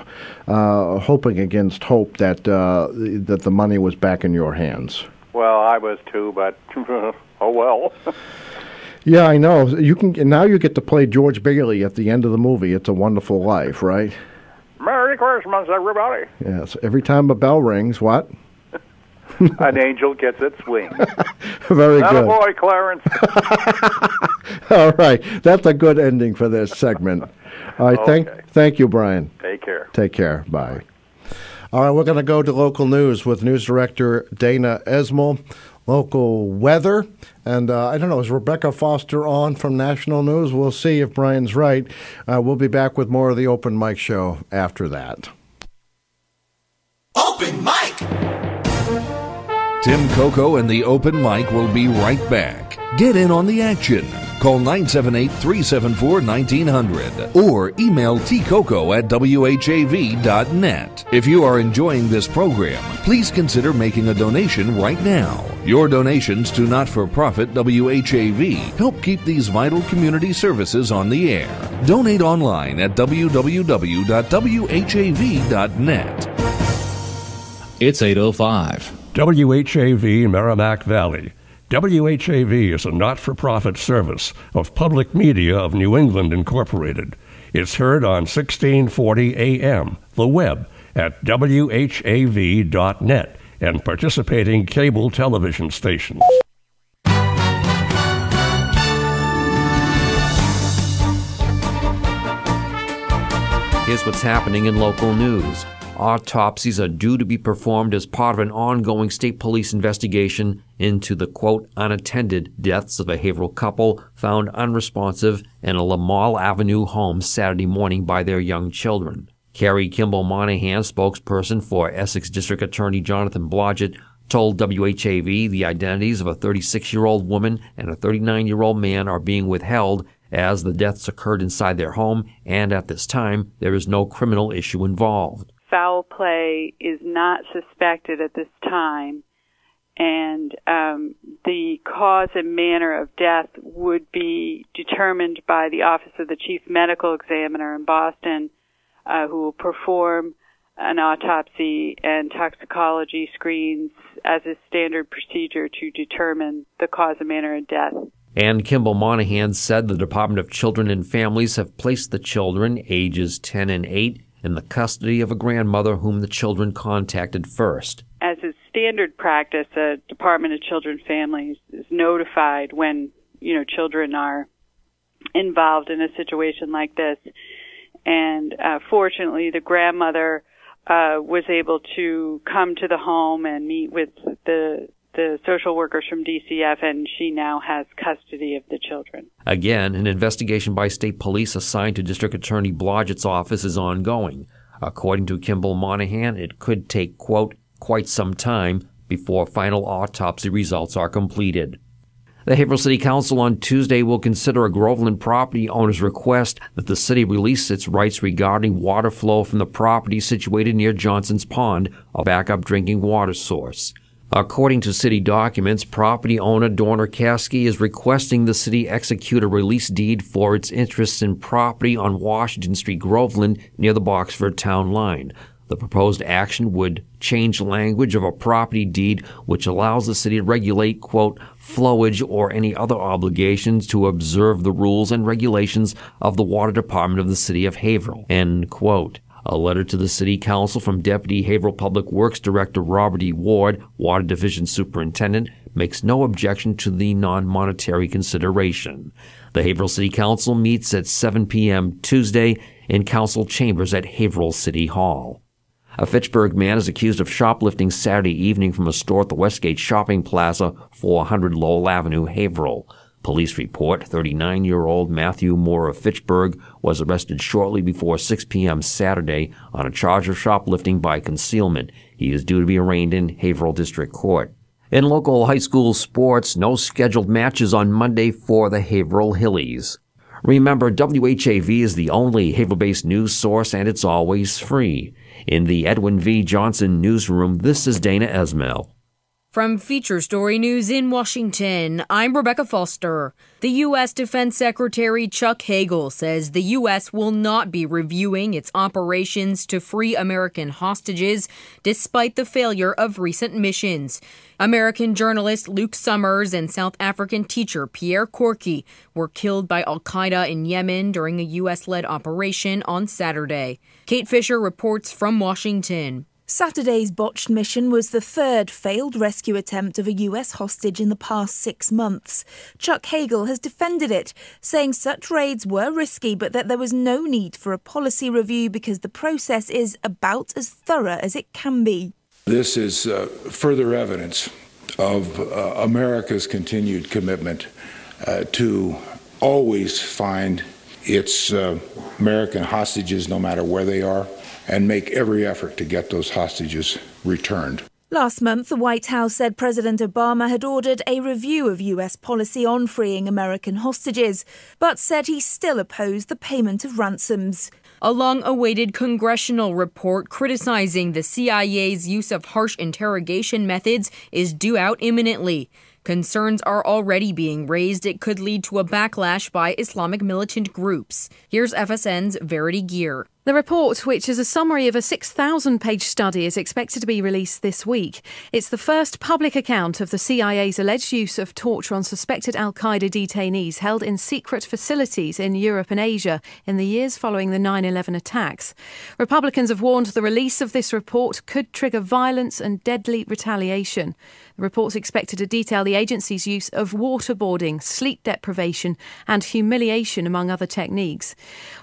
uh, hoping against hope that uh, that the money was back in your hands. Well, I was too, but oh well. Yeah, I know. You can now you get to play George Bailey at the end of the movie. It's a Wonderful Life, right? Merry Christmas, everybody. Yes. Every time a bell rings, what? An angel gets its wings. Very Not good. a boy, Clarence. All right, that's a good ending for this segment. All right, thank thank you, Brian. Take care. Take care. Bye. All right, we're going to go to local news with news director Dana Esmel. Local weather, and uh, I don't know, is Rebecca Foster on from National News? We'll see if Brian's right. Uh, we'll be back with more of the open mic show after that. Open mic. Tim Coco and the open mic will be right back. Get in on the action. Call 978 374 1900 or email tcoco at whav.net. If you are enjoying this program, please consider making a donation right now. Your donations to not for profit WHAV help keep these vital community services on the air. Donate online at www.whav.net. It's 805. WHAV Merrimack Valley. WHAV is a not for profit service of Public Media of New England Incorporated. It's heard on 1640 AM, the web, at WHAV.net, and participating cable television stations. Here's what's happening in local news. Autopsies are due to be performed as part of an ongoing state police investigation into the quote unattended deaths of a Haverhill couple found unresponsive in a Lamal Avenue home Saturday morning by their young children. Carrie Kimball Monahan, spokesperson for Essex District Attorney Jonathan Blodgett, told WHAV the identities of a 36 year old woman and a 39 year old man are being withheld as the deaths occurred inside their home, and at this time, there is no criminal issue involved. Foul play is not suspected at this time, and um, the cause and manner of death would be determined by the Office of the Chief Medical Examiner in Boston, uh, who will perform an autopsy and toxicology screens as a standard procedure to determine the cause and manner of death. And Kimball Monahan said the Department of Children and Families have placed the children, ages 10 and 8, in the custody of a grandmother whom the children contacted first. As is standard practice, the Department of Children and Families is notified when, you know, children are involved in a situation like this. And uh, fortunately, the grandmother uh, was able to come to the home and meet with the the social workers from DCF, and she now has custody of the children. Again, an investigation by state police assigned to District Attorney Blodgett's office is ongoing. According to Kimball Monahan, it could take, quote, quite some time before final autopsy results are completed. The Haverhill City Council on Tuesday will consider a Groveland property owner's request that the city release its rights regarding water flow from the property situated near Johnson's Pond, a backup drinking water source. According to city documents, property owner Dorner Caskey is requesting the city execute a release deed for its interests in property on Washington Street, Groveland, near the Boxford town line. The proposed action would change language of a property deed which allows the city to regulate, quote, flowage or any other obligations to observe the rules and regulations of the water department of the city of Haverhill, end quote. A letter to the City Council from Deputy Haverhill Public Works Director Robert E. Ward, Water Division Superintendent, makes no objection to the non-monetary consideration. The Haverhill City Council meets at 7 p.m. Tuesday in Council Chambers at Haverhill City Hall. A Fitchburg man is accused of shoplifting Saturday evening from a store at the Westgate Shopping Plaza, 400 Lowell Avenue, Haverhill. Police report 39 year old Matthew Moore of Fitchburg was arrested shortly before 6 p.m. Saturday on a charge of shoplifting by concealment. He is due to be arraigned in Haverhill District Court. In local high school sports, no scheduled matches on Monday for the Haverhill Hillies. Remember, WHAV is the only Haverhill based news source and it's always free. In the Edwin V. Johnson newsroom, this is Dana Esmel. From Feature Story News in Washington, I'm Rebecca Foster. The U.S. Defense Secretary Chuck Hagel says the U.S. will not be reviewing its operations to free American hostages despite the failure of recent missions. American journalist Luke Somers and South African teacher Pierre Korkie were killed by Al Qaeda in Yemen during a U.S. led operation on Saturday. Kate Fisher reports from Washington. Saturday's botched mission was the third failed rescue attempt of a US hostage in the past six months. Chuck Hagel has defended it, saying such raids were risky but that there was no need for a policy review because the process is about as thorough as it can be. This is uh, further evidence of uh, America's continued commitment uh, to always find its uh, American hostages, no matter where they are and make every effort to get those hostages returned. Last month, the White House said President Obama had ordered a review of U.S. policy on freeing American hostages, but said he still opposed the payment of ransoms. A long awaited congressional report criticizing the CIA's use of harsh interrogation methods is due out imminently. Concerns are already being raised it could lead to a backlash by Islamic militant groups. Here's FSN's Verity Geer. The report, which is a summary of a 6,000 page study, is expected to be released this week. It's the first public account of the CIA's alleged use of torture on suspected Al Qaeda detainees held in secret facilities in Europe and Asia in the years following the 9 11 attacks. Republicans have warned the release of this report could trigger violence and deadly retaliation. The report's expected to detail the agency's use of waterboarding, sleep deprivation, and humiliation, among other techniques.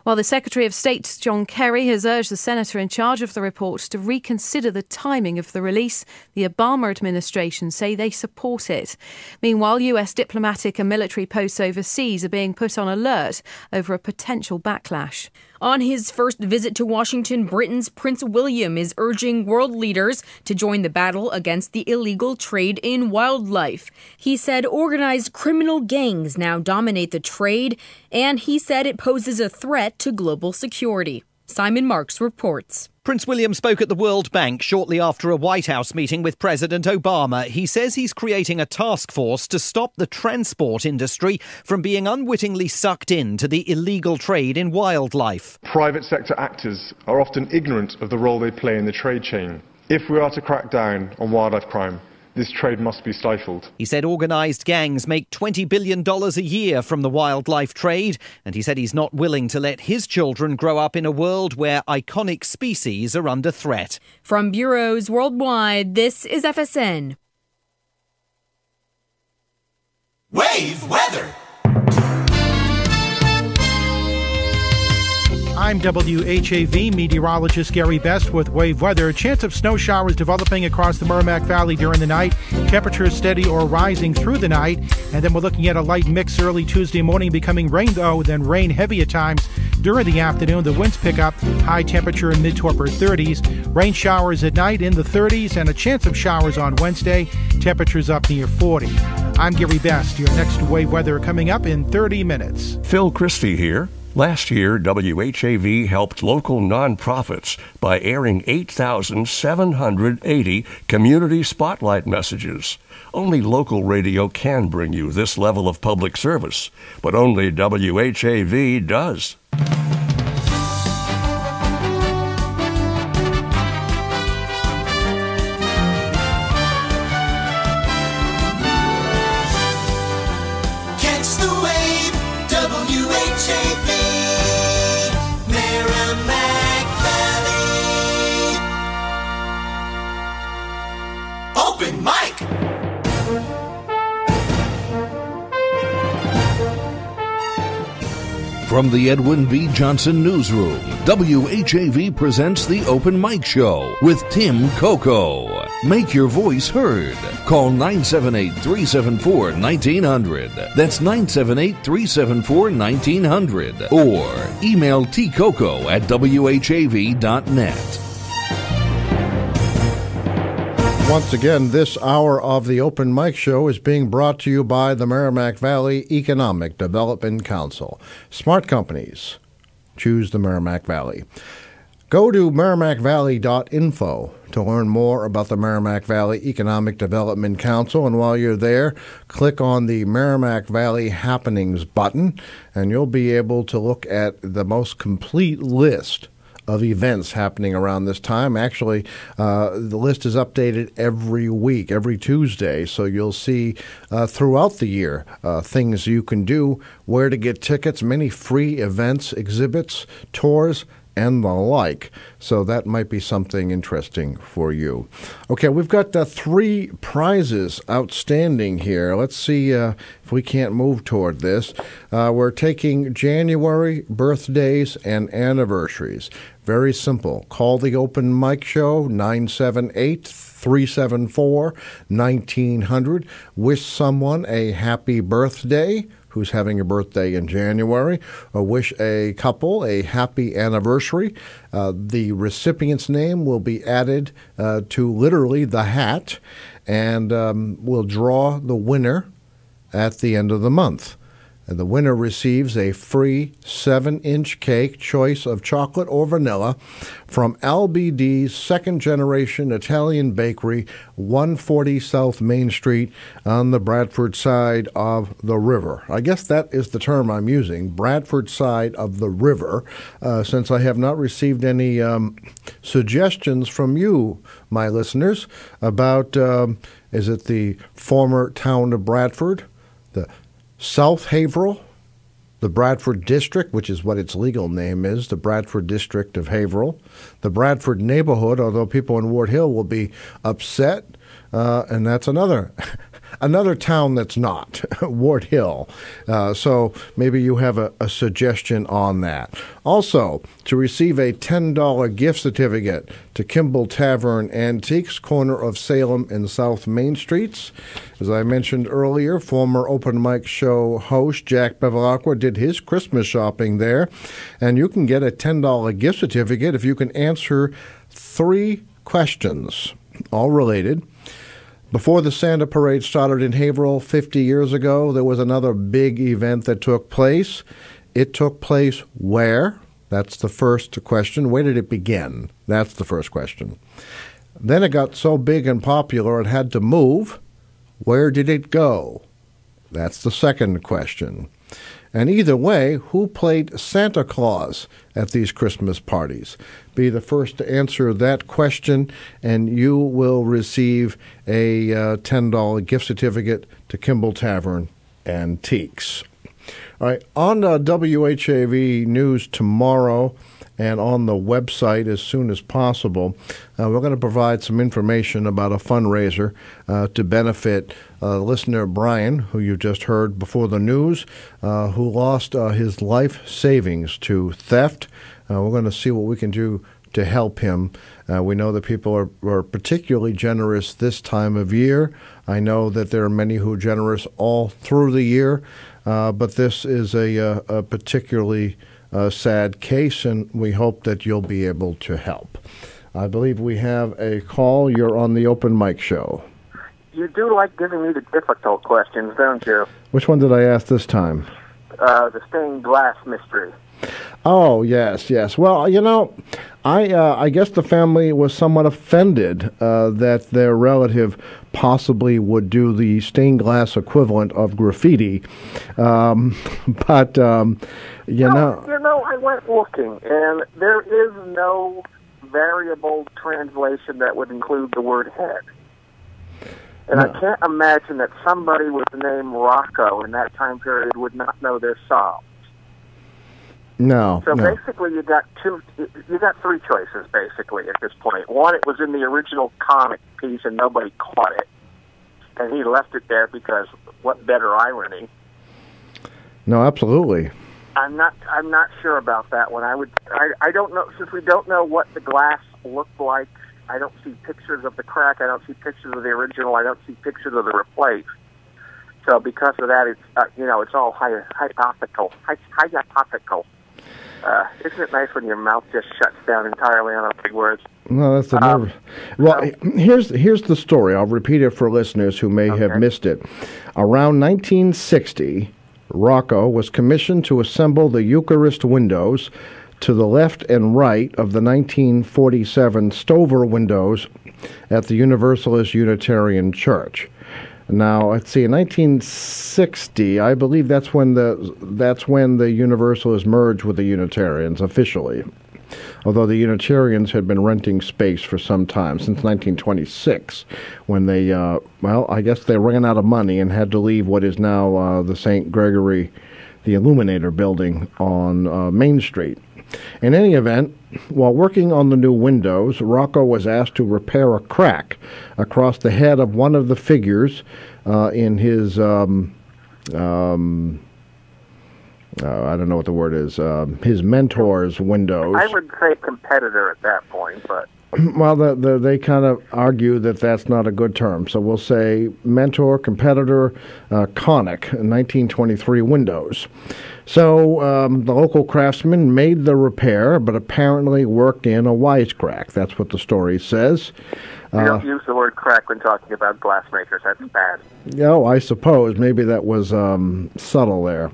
While the Secretary of State, John Kerry, has urged the senator in charge of the report to reconsider the timing of the release, the Obama administration say they support it. Meanwhile, US diplomatic and military posts overseas are being put on alert over a potential backlash. On his first visit to Washington, Britain's Prince William is urging world leaders to join the battle against the illegal trade in wildlife. He said organized criminal gangs now dominate the trade, and he said it poses a threat to global security. Simon Marks reports. Prince William spoke at the World Bank shortly after a White House meeting with President Obama. He says he's creating a task force to stop the transport industry from being unwittingly sucked into the illegal trade in wildlife. Private sector actors are often ignorant of the role they play in the trade chain. If we are to crack down on wildlife crime, this trade must be stifled. He said organised gangs make $20 billion a year from the wildlife trade, and he said he's not willing to let his children grow up in a world where iconic species are under threat. From bureaus worldwide, this is FSN. Wave weather. I'm WHAV meteorologist Gary Best with wave weather. Chance of snow showers developing across the Merrimack Valley during the night. Temperatures steady or rising through the night. And then we're looking at a light mix early Tuesday morning, becoming rain though, then rain heavy at times during the afternoon. The winds pick up, high temperature in mid to upper 30s. Rain showers at night in the 30s, and a chance of showers on Wednesday. Temperatures up near 40. I'm Gary Best. Your next wave weather coming up in 30 minutes. Phil Christie here. Last year, WHAV helped local nonprofits by airing 8,780 community spotlight messages. Only local radio can bring you this level of public service, but only WHAV does. From the Edwin V. Johnson Newsroom, WHAV presents the Open Mike Show with Tim Coco. Make your voice heard. Call 978 374 1900. That's 978 374 1900. Or email tcoco at whav.net. Once again, this hour of the Open Mike Show is being brought to you by the Merrimack Valley Economic Development Council. Smart companies choose the Merrimack Valley. Go to merrimackvalley.info to learn more about the Merrimack Valley Economic Development Council. And while you're there, click on the Merrimack Valley Happenings button, and you'll be able to look at the most complete list of events happening around this time. Actually, uh, the list is updated every week, every Tuesday, so you'll see uh, throughout the year uh, things you can do, where to get tickets, many free events, exhibits, tours and the like. So that might be something interesting for you. Okay, we've got uh, three prizes outstanding here. Let's see uh, if we can't move toward this. Uh, we're taking January birthdays and anniversaries. Very simple. Call the open mic show 978 374 1900. Wish someone a happy birthday who's having a birthday in January, or wish a couple a happy anniversary. Uh, the recipient's name will be added uh, to literally the hat, and um, we'll draw the winner at the end of the month. And the winner receives a free 7 inch cake, choice of chocolate or vanilla, from LBD's second generation Italian bakery, 140 South Main Street on the Bradford side of the river. I guess that is the term I'm using, Bradford side of the river, uh, since I have not received any um, suggestions from you, my listeners, about um, is it the former town of Bradford? South Haverhill, the Bradford District, which is what its legal name is, the Bradford District of Haverhill, the Bradford neighborhood, although people in Ward Hill will be upset, uh, and that's another another town that's not Ward Hill. Uh, so maybe you have a, a, suggestion on that. Also, to receive a $10 gift certificate to Kimball Tavern Antiques, corner of Salem and South Main Streets. As I mentioned earlier, former open mic show host Jack Bevilacqua did his Christmas shopping there, and you can get a $10 gift certificate if you can answer three questions, all related. Before the Santa Parade started in Haverhill 50 years ago, there was another big event that took place. It took place where? That's the first question. Where did it begin? That's the first question. Then it got so big and popular it had to move. Where did it go? That's the second question. And either way, who played Santa Claus at these Christmas parties? Be the first to answer that question, and you will receive a uh, $10 gift certificate to Kimball Tavern Antiques. All right, on uh, WHAV News tomorrow and on the website as soon as possible. Uh, we're going to provide some information about a fundraiser uh, to benefit uh, listener Brian, who you just heard before the news, uh, who lost uh, his life savings to theft. Uh, we're going to see what we can do to help him. we know that people are, are particularly generous this time of year. I know that there are many who are generous all through the year, but this is a, a particularly a sad case, and we hope that you'll be able to help. I believe we have a call. You're on the open mic show. You do like giving me the difficult questions, don't you? Which one did I ask this time? Uh, the stained glass mystery. Oh yes, yes. Well, you know, I uh, I guess the family was somewhat offended uh, that their relative possibly would do the stained glass equivalent of graffiti, um, but um, you know, you know, I went looking, and there is no variable translation that would include the word head. And no. I can't imagine that somebody with the name Rocco in that time period would not know their Psalms. No. So no. basically, you got two, you got three choices basically at this point. One, it was in the original Connick piece and nobody caught it, and he left it there because what better irony? No, absolutely. I'm not. I'm not sure about that one. I would. I. I don't know since we don't know what the glass looked like. I don't see pictures of the crack. I don't see pictures of the original. I don't see pictures of the replace. So because of that, it's uh, you know it's all hy- hypothetical. Hy- hypothetical. Uh, isn't it nice when your mouth just shuts down entirely on a big word? No, that's the um, nerve. Well, um, here's here's the story. I'll repeat it for listeners who may okay. have missed it. Around 1960, Rocco was commissioned to assemble the Eucharist windows to the left and right of the 1947 Stover windows at the Universalist Unitarian Church. Now, let's see. In 1960, I believe that's when the that's when the Universalists merged with the Unitarians officially. Although the Unitarians had been renting space for some time, since 1926, when they, uh, well, I guess they ran out of money and had to leave what is now uh, the St. Gregory, the Illuminator building on uh, Main Street. In any event, while working on the new windows, Rocco was asked to repair a crack across the head of one of the figures uh, in his. Um, um, uh, I don't know what the word is. Um, his mentor's windows. I would say competitor at that point, but well, the, the, they kind of argue that that's not a good term. So we'll say mentor, competitor, uh, Connick, 1923 windows. So um, the local craftsman made the repair, but apparently worked in a wisecrack. That's what the story says. we don't use the word crack when talking about glassmakers. That's bad. Oh, I suppose maybe that was um, subtle there.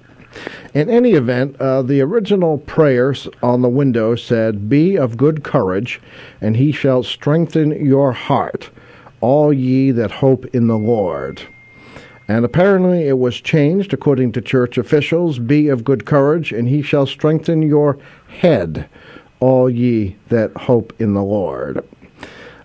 In any event, uh, the original prayers on the window said, Be of good courage, and he shall strengthen your heart, all ye that hope in the Lord. And apparently it was changed, according to church officials, Be of good courage, and he shall strengthen your head, all ye that hope in the Lord.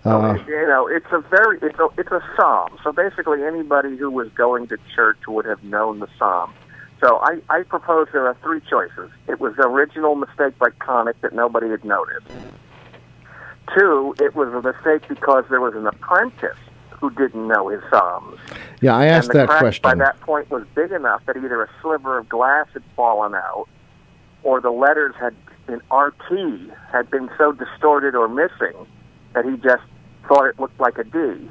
Uh, you know, it's a very it's a it's a psalm. So basically, anybody who was going to church would have known the psalm. So I, I propose there are three choices. It was the original mistake by Connick that nobody had noticed. Two, it was a mistake because there was an apprentice who didn't know his psalms. yeah, I asked that question. by that point was big enough that either a sliver of glass had fallen out, or the letters had in RT had been so distorted or missing that he just thought it looked like a D,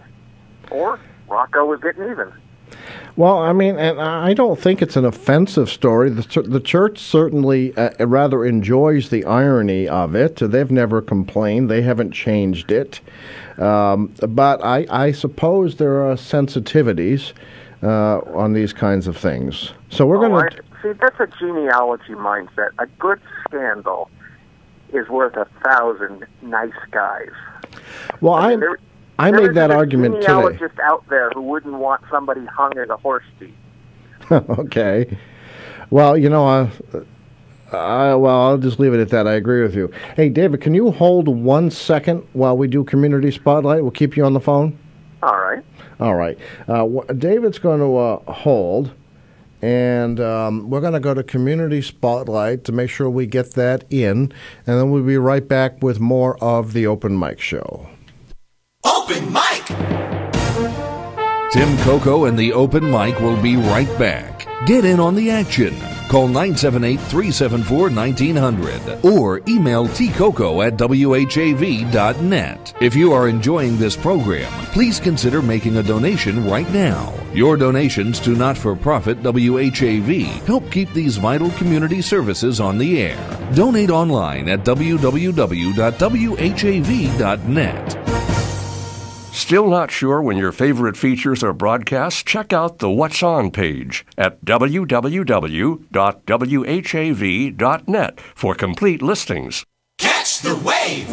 or Rocco was getting even. Well, I mean, and I don't think it's an offensive story. The, the church certainly uh, rather enjoys the irony of it. They've never complained. They haven't changed it. Um, but I, I suppose there are sensitivities uh, on these kinds of things. So we're Oh, going to. See. That's a genealogy mindset. A good scandal is worth a thousand nice guys. Well, I, there- I there made that argument today. genealogist out there who wouldn't want somebody hung as a horse thief. okay. Well, you know, uh, I, well, I'll just leave it at that. I agree with you. Hey, David, can you hold one second while we do community spotlight? We'll keep you on the phone. All right. All right. Uh, David's going to uh, hold, and um, we're going to go to community spotlight to make sure we get that in, and then we'll be right back with more of the open mic show. Open mic. Tim Coco and the open mic will be right back. Get in on the action. Call 978 374 1900 or email tcoco at whav.net. If you are enjoying this program, please consider making a donation right now. Your donations to not for profit WHAV help keep these vital community services on the air. Donate online at www.whav.net. Still not sure when your favorite features are broadcast? Check out the What's On page at www.whav.net for complete listings. Catch the wave.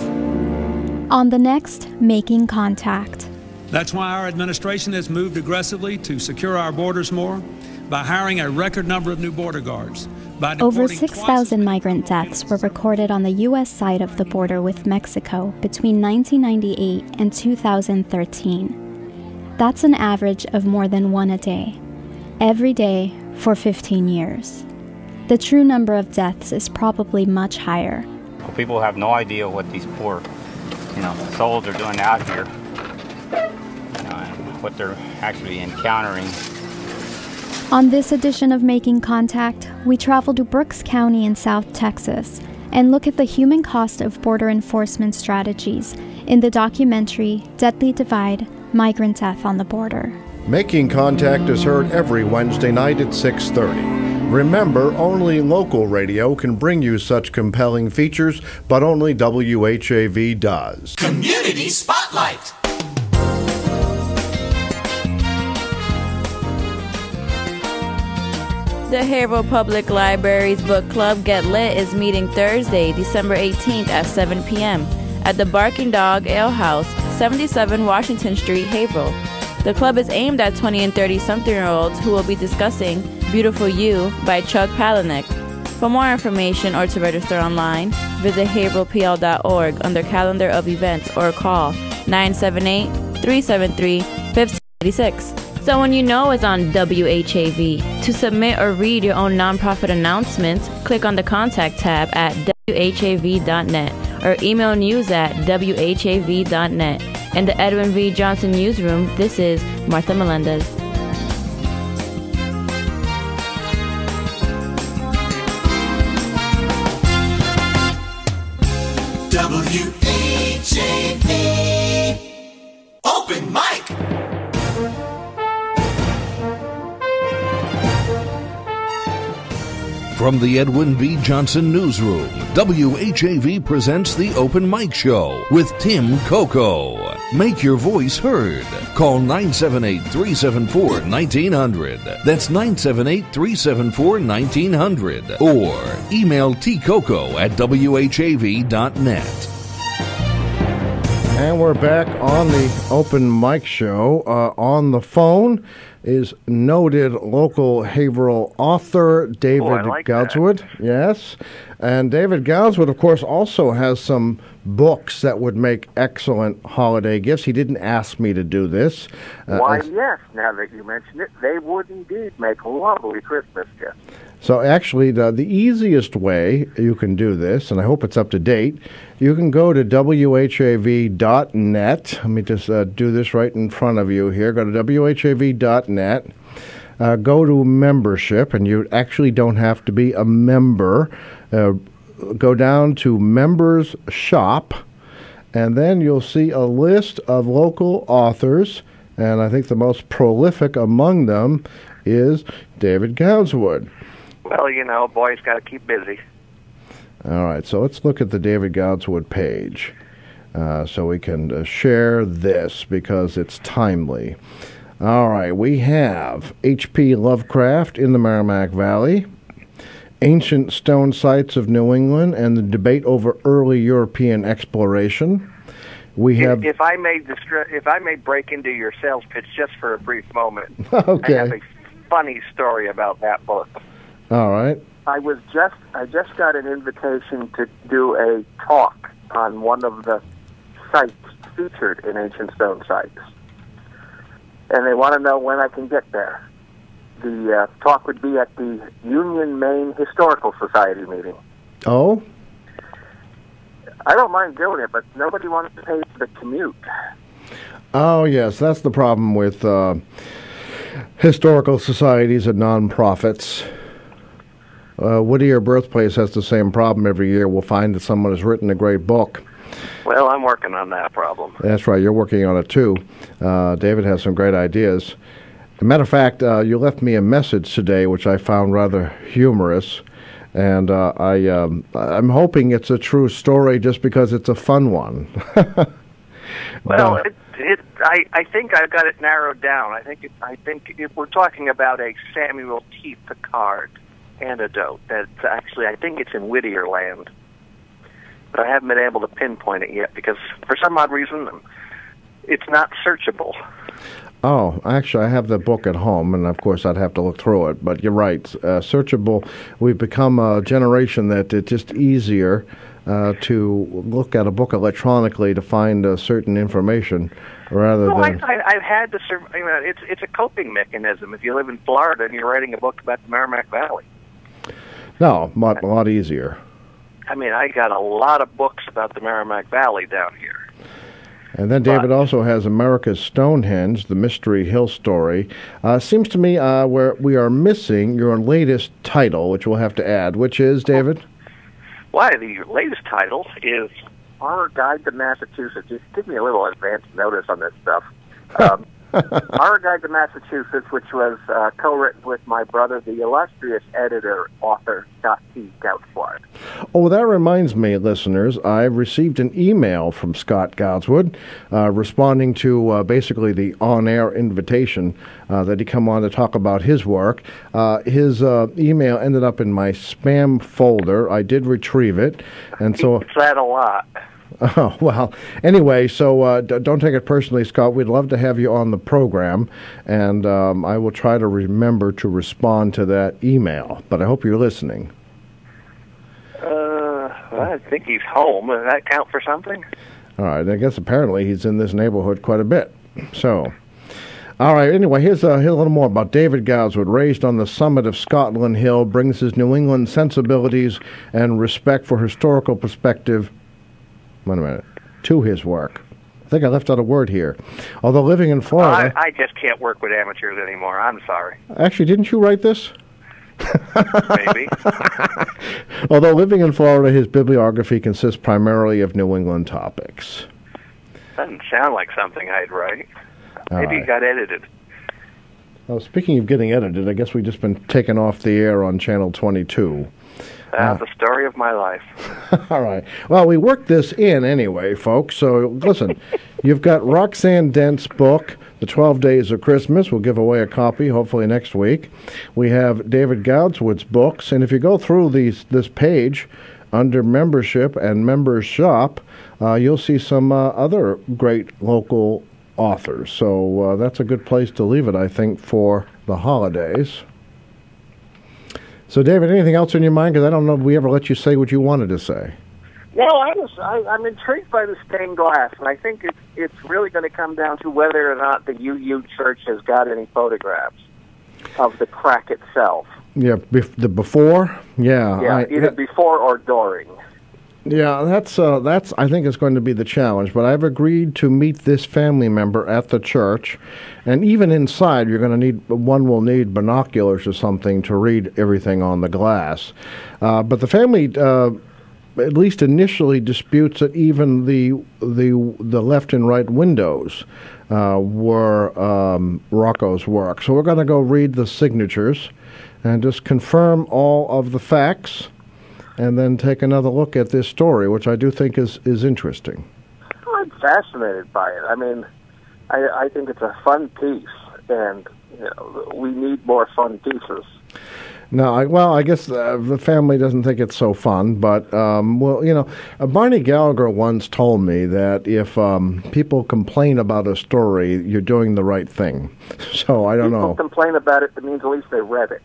On the next, Making Contact. That's why our administration has moved aggressively to secure our borders more by hiring a record number of new border guards. By Over 6,000 migrant deaths were recorded on the U.S. side of the border with Mexico between 1998 and 2013. That's an average of more than one a day, every day for 15 years. The true number of deaths is probably much higher. People have no idea what these poor, you know, souls are doing out here, you know, and what they're actually encountering. On this edition of Making Contact, we travel to Brooks County in South Texas and look at the human cost of border enforcement strategies in the documentary Deadly Divide Migrant Death on the Border. Making Contact is heard every Wednesday night at 6:30. Remember, only local radio can bring you such compelling features, but only WHAV does. Community Spotlight. The Haverhill Public Library's book club Get Lit is meeting Thursday, December 18th at 7 p.m. at the Barking Dog Ale House, 77 Washington Street, Haverhill. The club is aimed at 20 and 30 something year olds who will be discussing Beautiful You by Chuck Palahniuk. For more information or to register online, visit haverhillpl.org under calendar of events or call 978 373 1586. Someone you know is on WHAV. To submit or read your own nonprofit announcements, click on the contact tab at WHAV.net or email news at WHAV.net. In the Edwin V. Johnson Newsroom, this is Martha Melendez. From the Edwin V. Johnson Newsroom, WHAV presents the Open Mike Show with Tim Coco. Make your voice heard. Call 978 374 1900. That's 978 374 1900. Or email tcoco at whav.net. And we're back on the Open Mike Show. Uh, on the phone is noted local Haverhill author David Oh, like Goudsward. Yes. And David Goudsward, of course, also has some books that would make excellent holiday gifts. He didn't ask me to do this. Uh, Why, yes, now that you mention it, they would indeed make lovely Christmas gifts. So actually, the, the easiest way you can do this, and I hope it's up to date, you can go to whav.net. Let me just uh, do this right in front of you here. Go to whav.net. Uh, go to membership, and you actually don't have to be a member. Uh, go down to members shop, and then you'll see a list of local authors, and I think the most prolific among them is David Goudsward. Well, you know, boys got to keep busy. All right, so let's look at the David Goudsward page uh, so we can uh, share this because it's timely. All right, we have H.P. Lovecraft in the Merrimack Valley, ancient stone sites of New England, and the debate over early European exploration. We have. If I may distra- if I may break into your sales pitch just for a brief moment, Okay. I have a funny story about that book. All right. I was just I just got an invitation to do a talk on one of the sites featured in Ancient Stone Sites, and they want to know when I can get there. The uh, talk would be at the Union Maine Historical Society meeting. Oh, I don't mind doing it, but nobody wants to pay for the commute. Oh, yes, that's the problem with uh, historical societies and nonprofits. Uh, Whittier Birthplace has the same problem every year. We'll find that someone has written a great book. Well, I'm working on that problem. That's right, you're working on it too. Uh, David has some great ideas. As a matter of fact, uh, you left me a message today, which I found rather humorous. And uh, I, um, I'm hoping it's a true story just because it's a fun one. Well, it, it, I, I think I've got it narrowed down. I think it, I think if we're talking about a Samuel T. Pickard antidote, that actually I think it's in Whittier land, but I haven't been able to pinpoint it yet because for some odd reason it's not searchable. Oh, actually, I have the book at home, and of course, I'd have to look through it. But you're right. Uh, searchable, we've become a generation that it's just easier uh, to look at a book electronically to find uh, certain information rather Well, I, than. I, I've had to. Sur- you know, it's it's a coping mechanism. If you live in Florida and you're writing a book about the Merrimack Valley, No, lot, a lot easier. I mean, I got a lot of books about the Merrimack Valley down here. And then David also has America's Stonehenge, the Mystery Hill story. Uh, seems to me uh, where we are missing your latest title, which we'll have to add, which is, David? Why, the latest title is Our Guide to Massachusetts. Just give me a little advance notice on this stuff. Um, Our Guide to Massachusetts, which was uh, co-written with my brother, the illustrious editor, author Scott T. Goudsward. Oh, that reminds me, listeners, I received an email from Scott Goudsward uh, responding to uh, basically the on air invitation uh, that he come on to talk about his work. Uh, his uh, email ended up in my spam folder. I did retrieve it, and so. It's that a lot. Oh, well, anyway, so uh, d- don't take it personally, Scott. We'd love to have you on the program, and um, I will try to remember to respond to that email. But I hope you're listening. Uh, I think he's home. Does that count for something? All right, I guess apparently he's in this neighborhood quite a bit. So, all right, anyway, here's, uh, here's a little more about David Goudsward. Raised on the summit of Scotland Hill, brings his New England sensibilities and respect for historical perspective wait a minute, to his work. I think I left out a word here. Although living in Florida. I, I just can't work with amateurs anymore. I'm sorry. Actually, didn't you write this? Maybe. Although living in Florida, his bibliography consists primarily of New England topics. Doesn't sound like something I'd write. All Maybe right. it got edited. Well, speaking of getting edited, I guess we've just been taken off the air on Channel 22. That's the story of my life. All right. Well, we worked this in anyway, folks. So listen, you've got Roxanne Dent's book, The 12 Days of Christmas. We'll give away a copy hopefully next week. We have David Goudsward's books, and if you go through these this page under membership and members shop, uh, you'll see some uh, other great local authors. So uh, that's a good place to leave it, I think, for the holidays. So, David, anything else on your mind? Because I don't know if we ever let you say what you wanted to say. No, I was I, I'm intrigued by the stained glass, and I think it's it's really going to come down to whether or not the UU Church has got any photographs of the crack itself. Yeah, bef- the before. Yeah, yeah, I- either before or during. Yeah. That's uh, that's. I think is going to be the challenge. But I've agreed to meet this family member at the church, and even inside, you're going to need one will need binoculars or something to read everything on the glass. Uh, but the family. Uh, at least initially disputes that even the the the left and right windows uh, were um, Rocco's work. So we're going to go read the signatures and just confirm all of the facts, and then take another look at this story, which I do think is is interesting. I'm fascinated by it. I mean, I, I think it's a fun piece, and you know, we need more fun pieces. No, I, well, I guess uh, the family doesn't think it's so fun, but um, well, you know, uh, Barney Gallagher once told me that if um, people complain about a story, you're doing the right thing. So I don't People know. complain about it. That means at least they read it.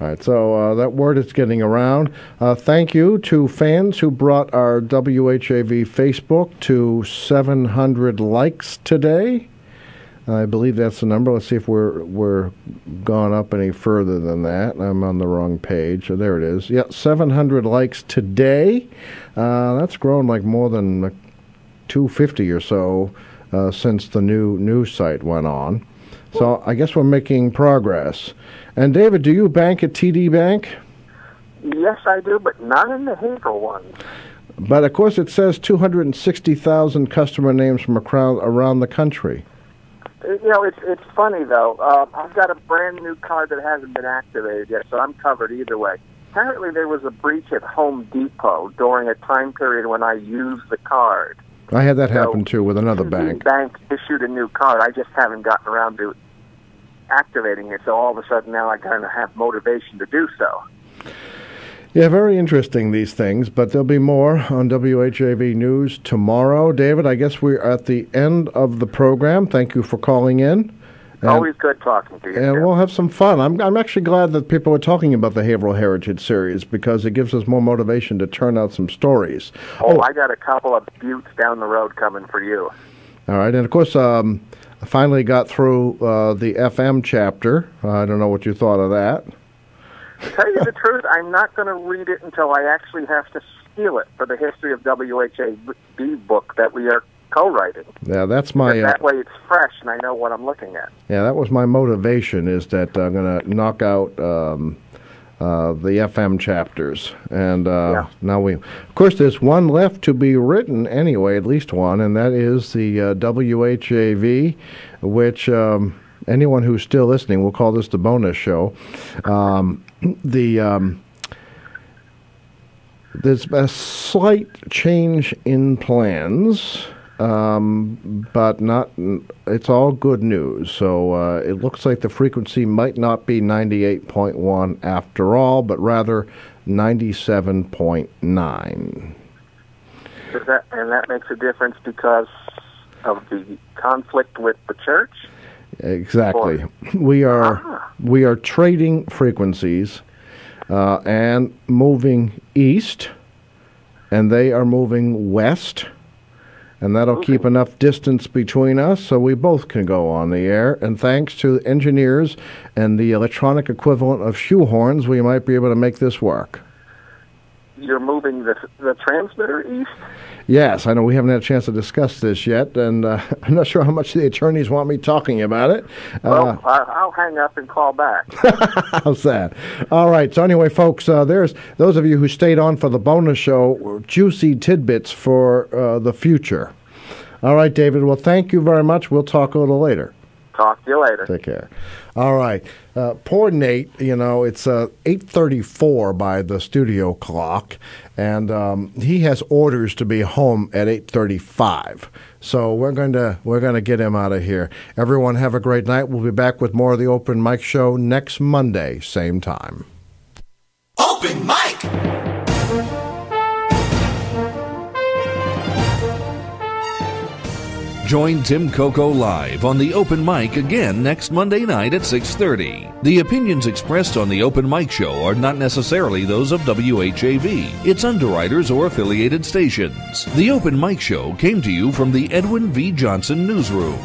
All right, so uh, that word is getting around. Uh, thank you to fans who brought our WHAV Facebook to 700 likes today. I believe that's the number. Let's see if we're we're gone up any further than that. I'm on the wrong page. So there it is. Yeah, 700 likes today. Uh, that's grown like more than uh, 250 or so uh, since the new news site went on. So I guess we're making progress. And David, do you bank at TD Bank? Yes, I do, but not in the Haverhill one. But of course, it says 260,000 customer names from around around the country. You know, it's it's funny though. Uh, I've got a brand new card that hasn't been activated yet, so I'm covered either way. Apparently, there was a breach at Home Depot during a time period when I used the card. I had that happen too with another The bank. bank issued a new card. I just haven't gotten around to activating it, so all of a sudden now I kind of have motivation to do so. Yeah, very interesting these things, but there'll be more on WHAV News tomorrow. David, I guess we're at the end of the program. Thank you for calling in. And, Always good talking to you. and we'll have some fun. I'm, I'm actually glad that people are talking about the Haverhill Heritage Series because it gives us more motivation to turn out some stories. Oh, I got a couple of buttes down the road coming for you. All right, and of course, um, I finally got through uh, the FM chapter. I don't know what you thought of that. To tell you the truth, I'm not going to read it until I actually have to steal it for the history of WHAV book that we are co-writing. Yeah, that's my. And Uh, that way it's fresh and I know what I'm looking at. yeah, that was my motivation. Is that I'm going to knock out um, uh, the FM chapters. And uh, now we, of course, there's one left to be written anyway, at least one, and that is the uh, WHAV, which um, anyone who's still listening, we'll call this the bonus show. Um, the um, there's a slight change in plans um, but not. It's all good news. So uh, it looks like the frequency might not be 98.1 after all, but rather 97.9. That, and that makes a difference because of the conflict with the church. Exactly. We are ah. we are trading frequencies uh, and moving east, and they are moving west and that'll keep enough distance between us so we both can go on the air. And thanks to engineers and the electronic equivalent of shoehorns, we might be able to make this work. You're moving the the transmitter east. Yes, I know we haven't had a chance to discuss this yet, and uh, I'm not sure how much the attorneys want me talking about it. Well, uh, I'll hang up and call back. How's that? All right. So anyway, folks, uh, there's those of you who stayed on for the bonus show, juicy tidbits for uh, the future. All right, David. Well, thank you very much. We'll talk a little later. Talk to you later. Take care. All right. Uh, poor Nate, you know, it's uh, 8.34 by the studio clock, and um, he has orders to be home at 8.35. So we're going to we're going to get him out of here. Everyone have a great night. We'll be back with more of the Open Mike Show next Monday, same time. Open Mike! Join Tim Coco live on the Open Mike again next Monday night at 6:30. The opinions expressed on the Open Mike show are not necessarily those of WHAV, its underwriters or affiliated stations. The Open Mike show came to you from the Edwin V. Johnson newsroom.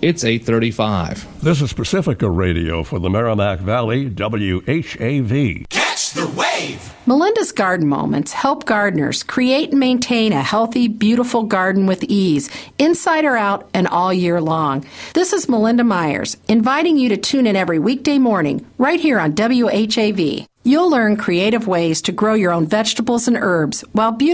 It's 835. This is Pacifica Radio for the Merrimack Valley, WHAV the wave. Melinda's Garden Moments help gardeners create and maintain a healthy, beautiful garden with ease, inside or out, and all year long. This is Melinda Myers, inviting you to tune in every weekday morning, right here on WHAV. You'll learn creative ways to grow your own vegetables and herbs while beautiful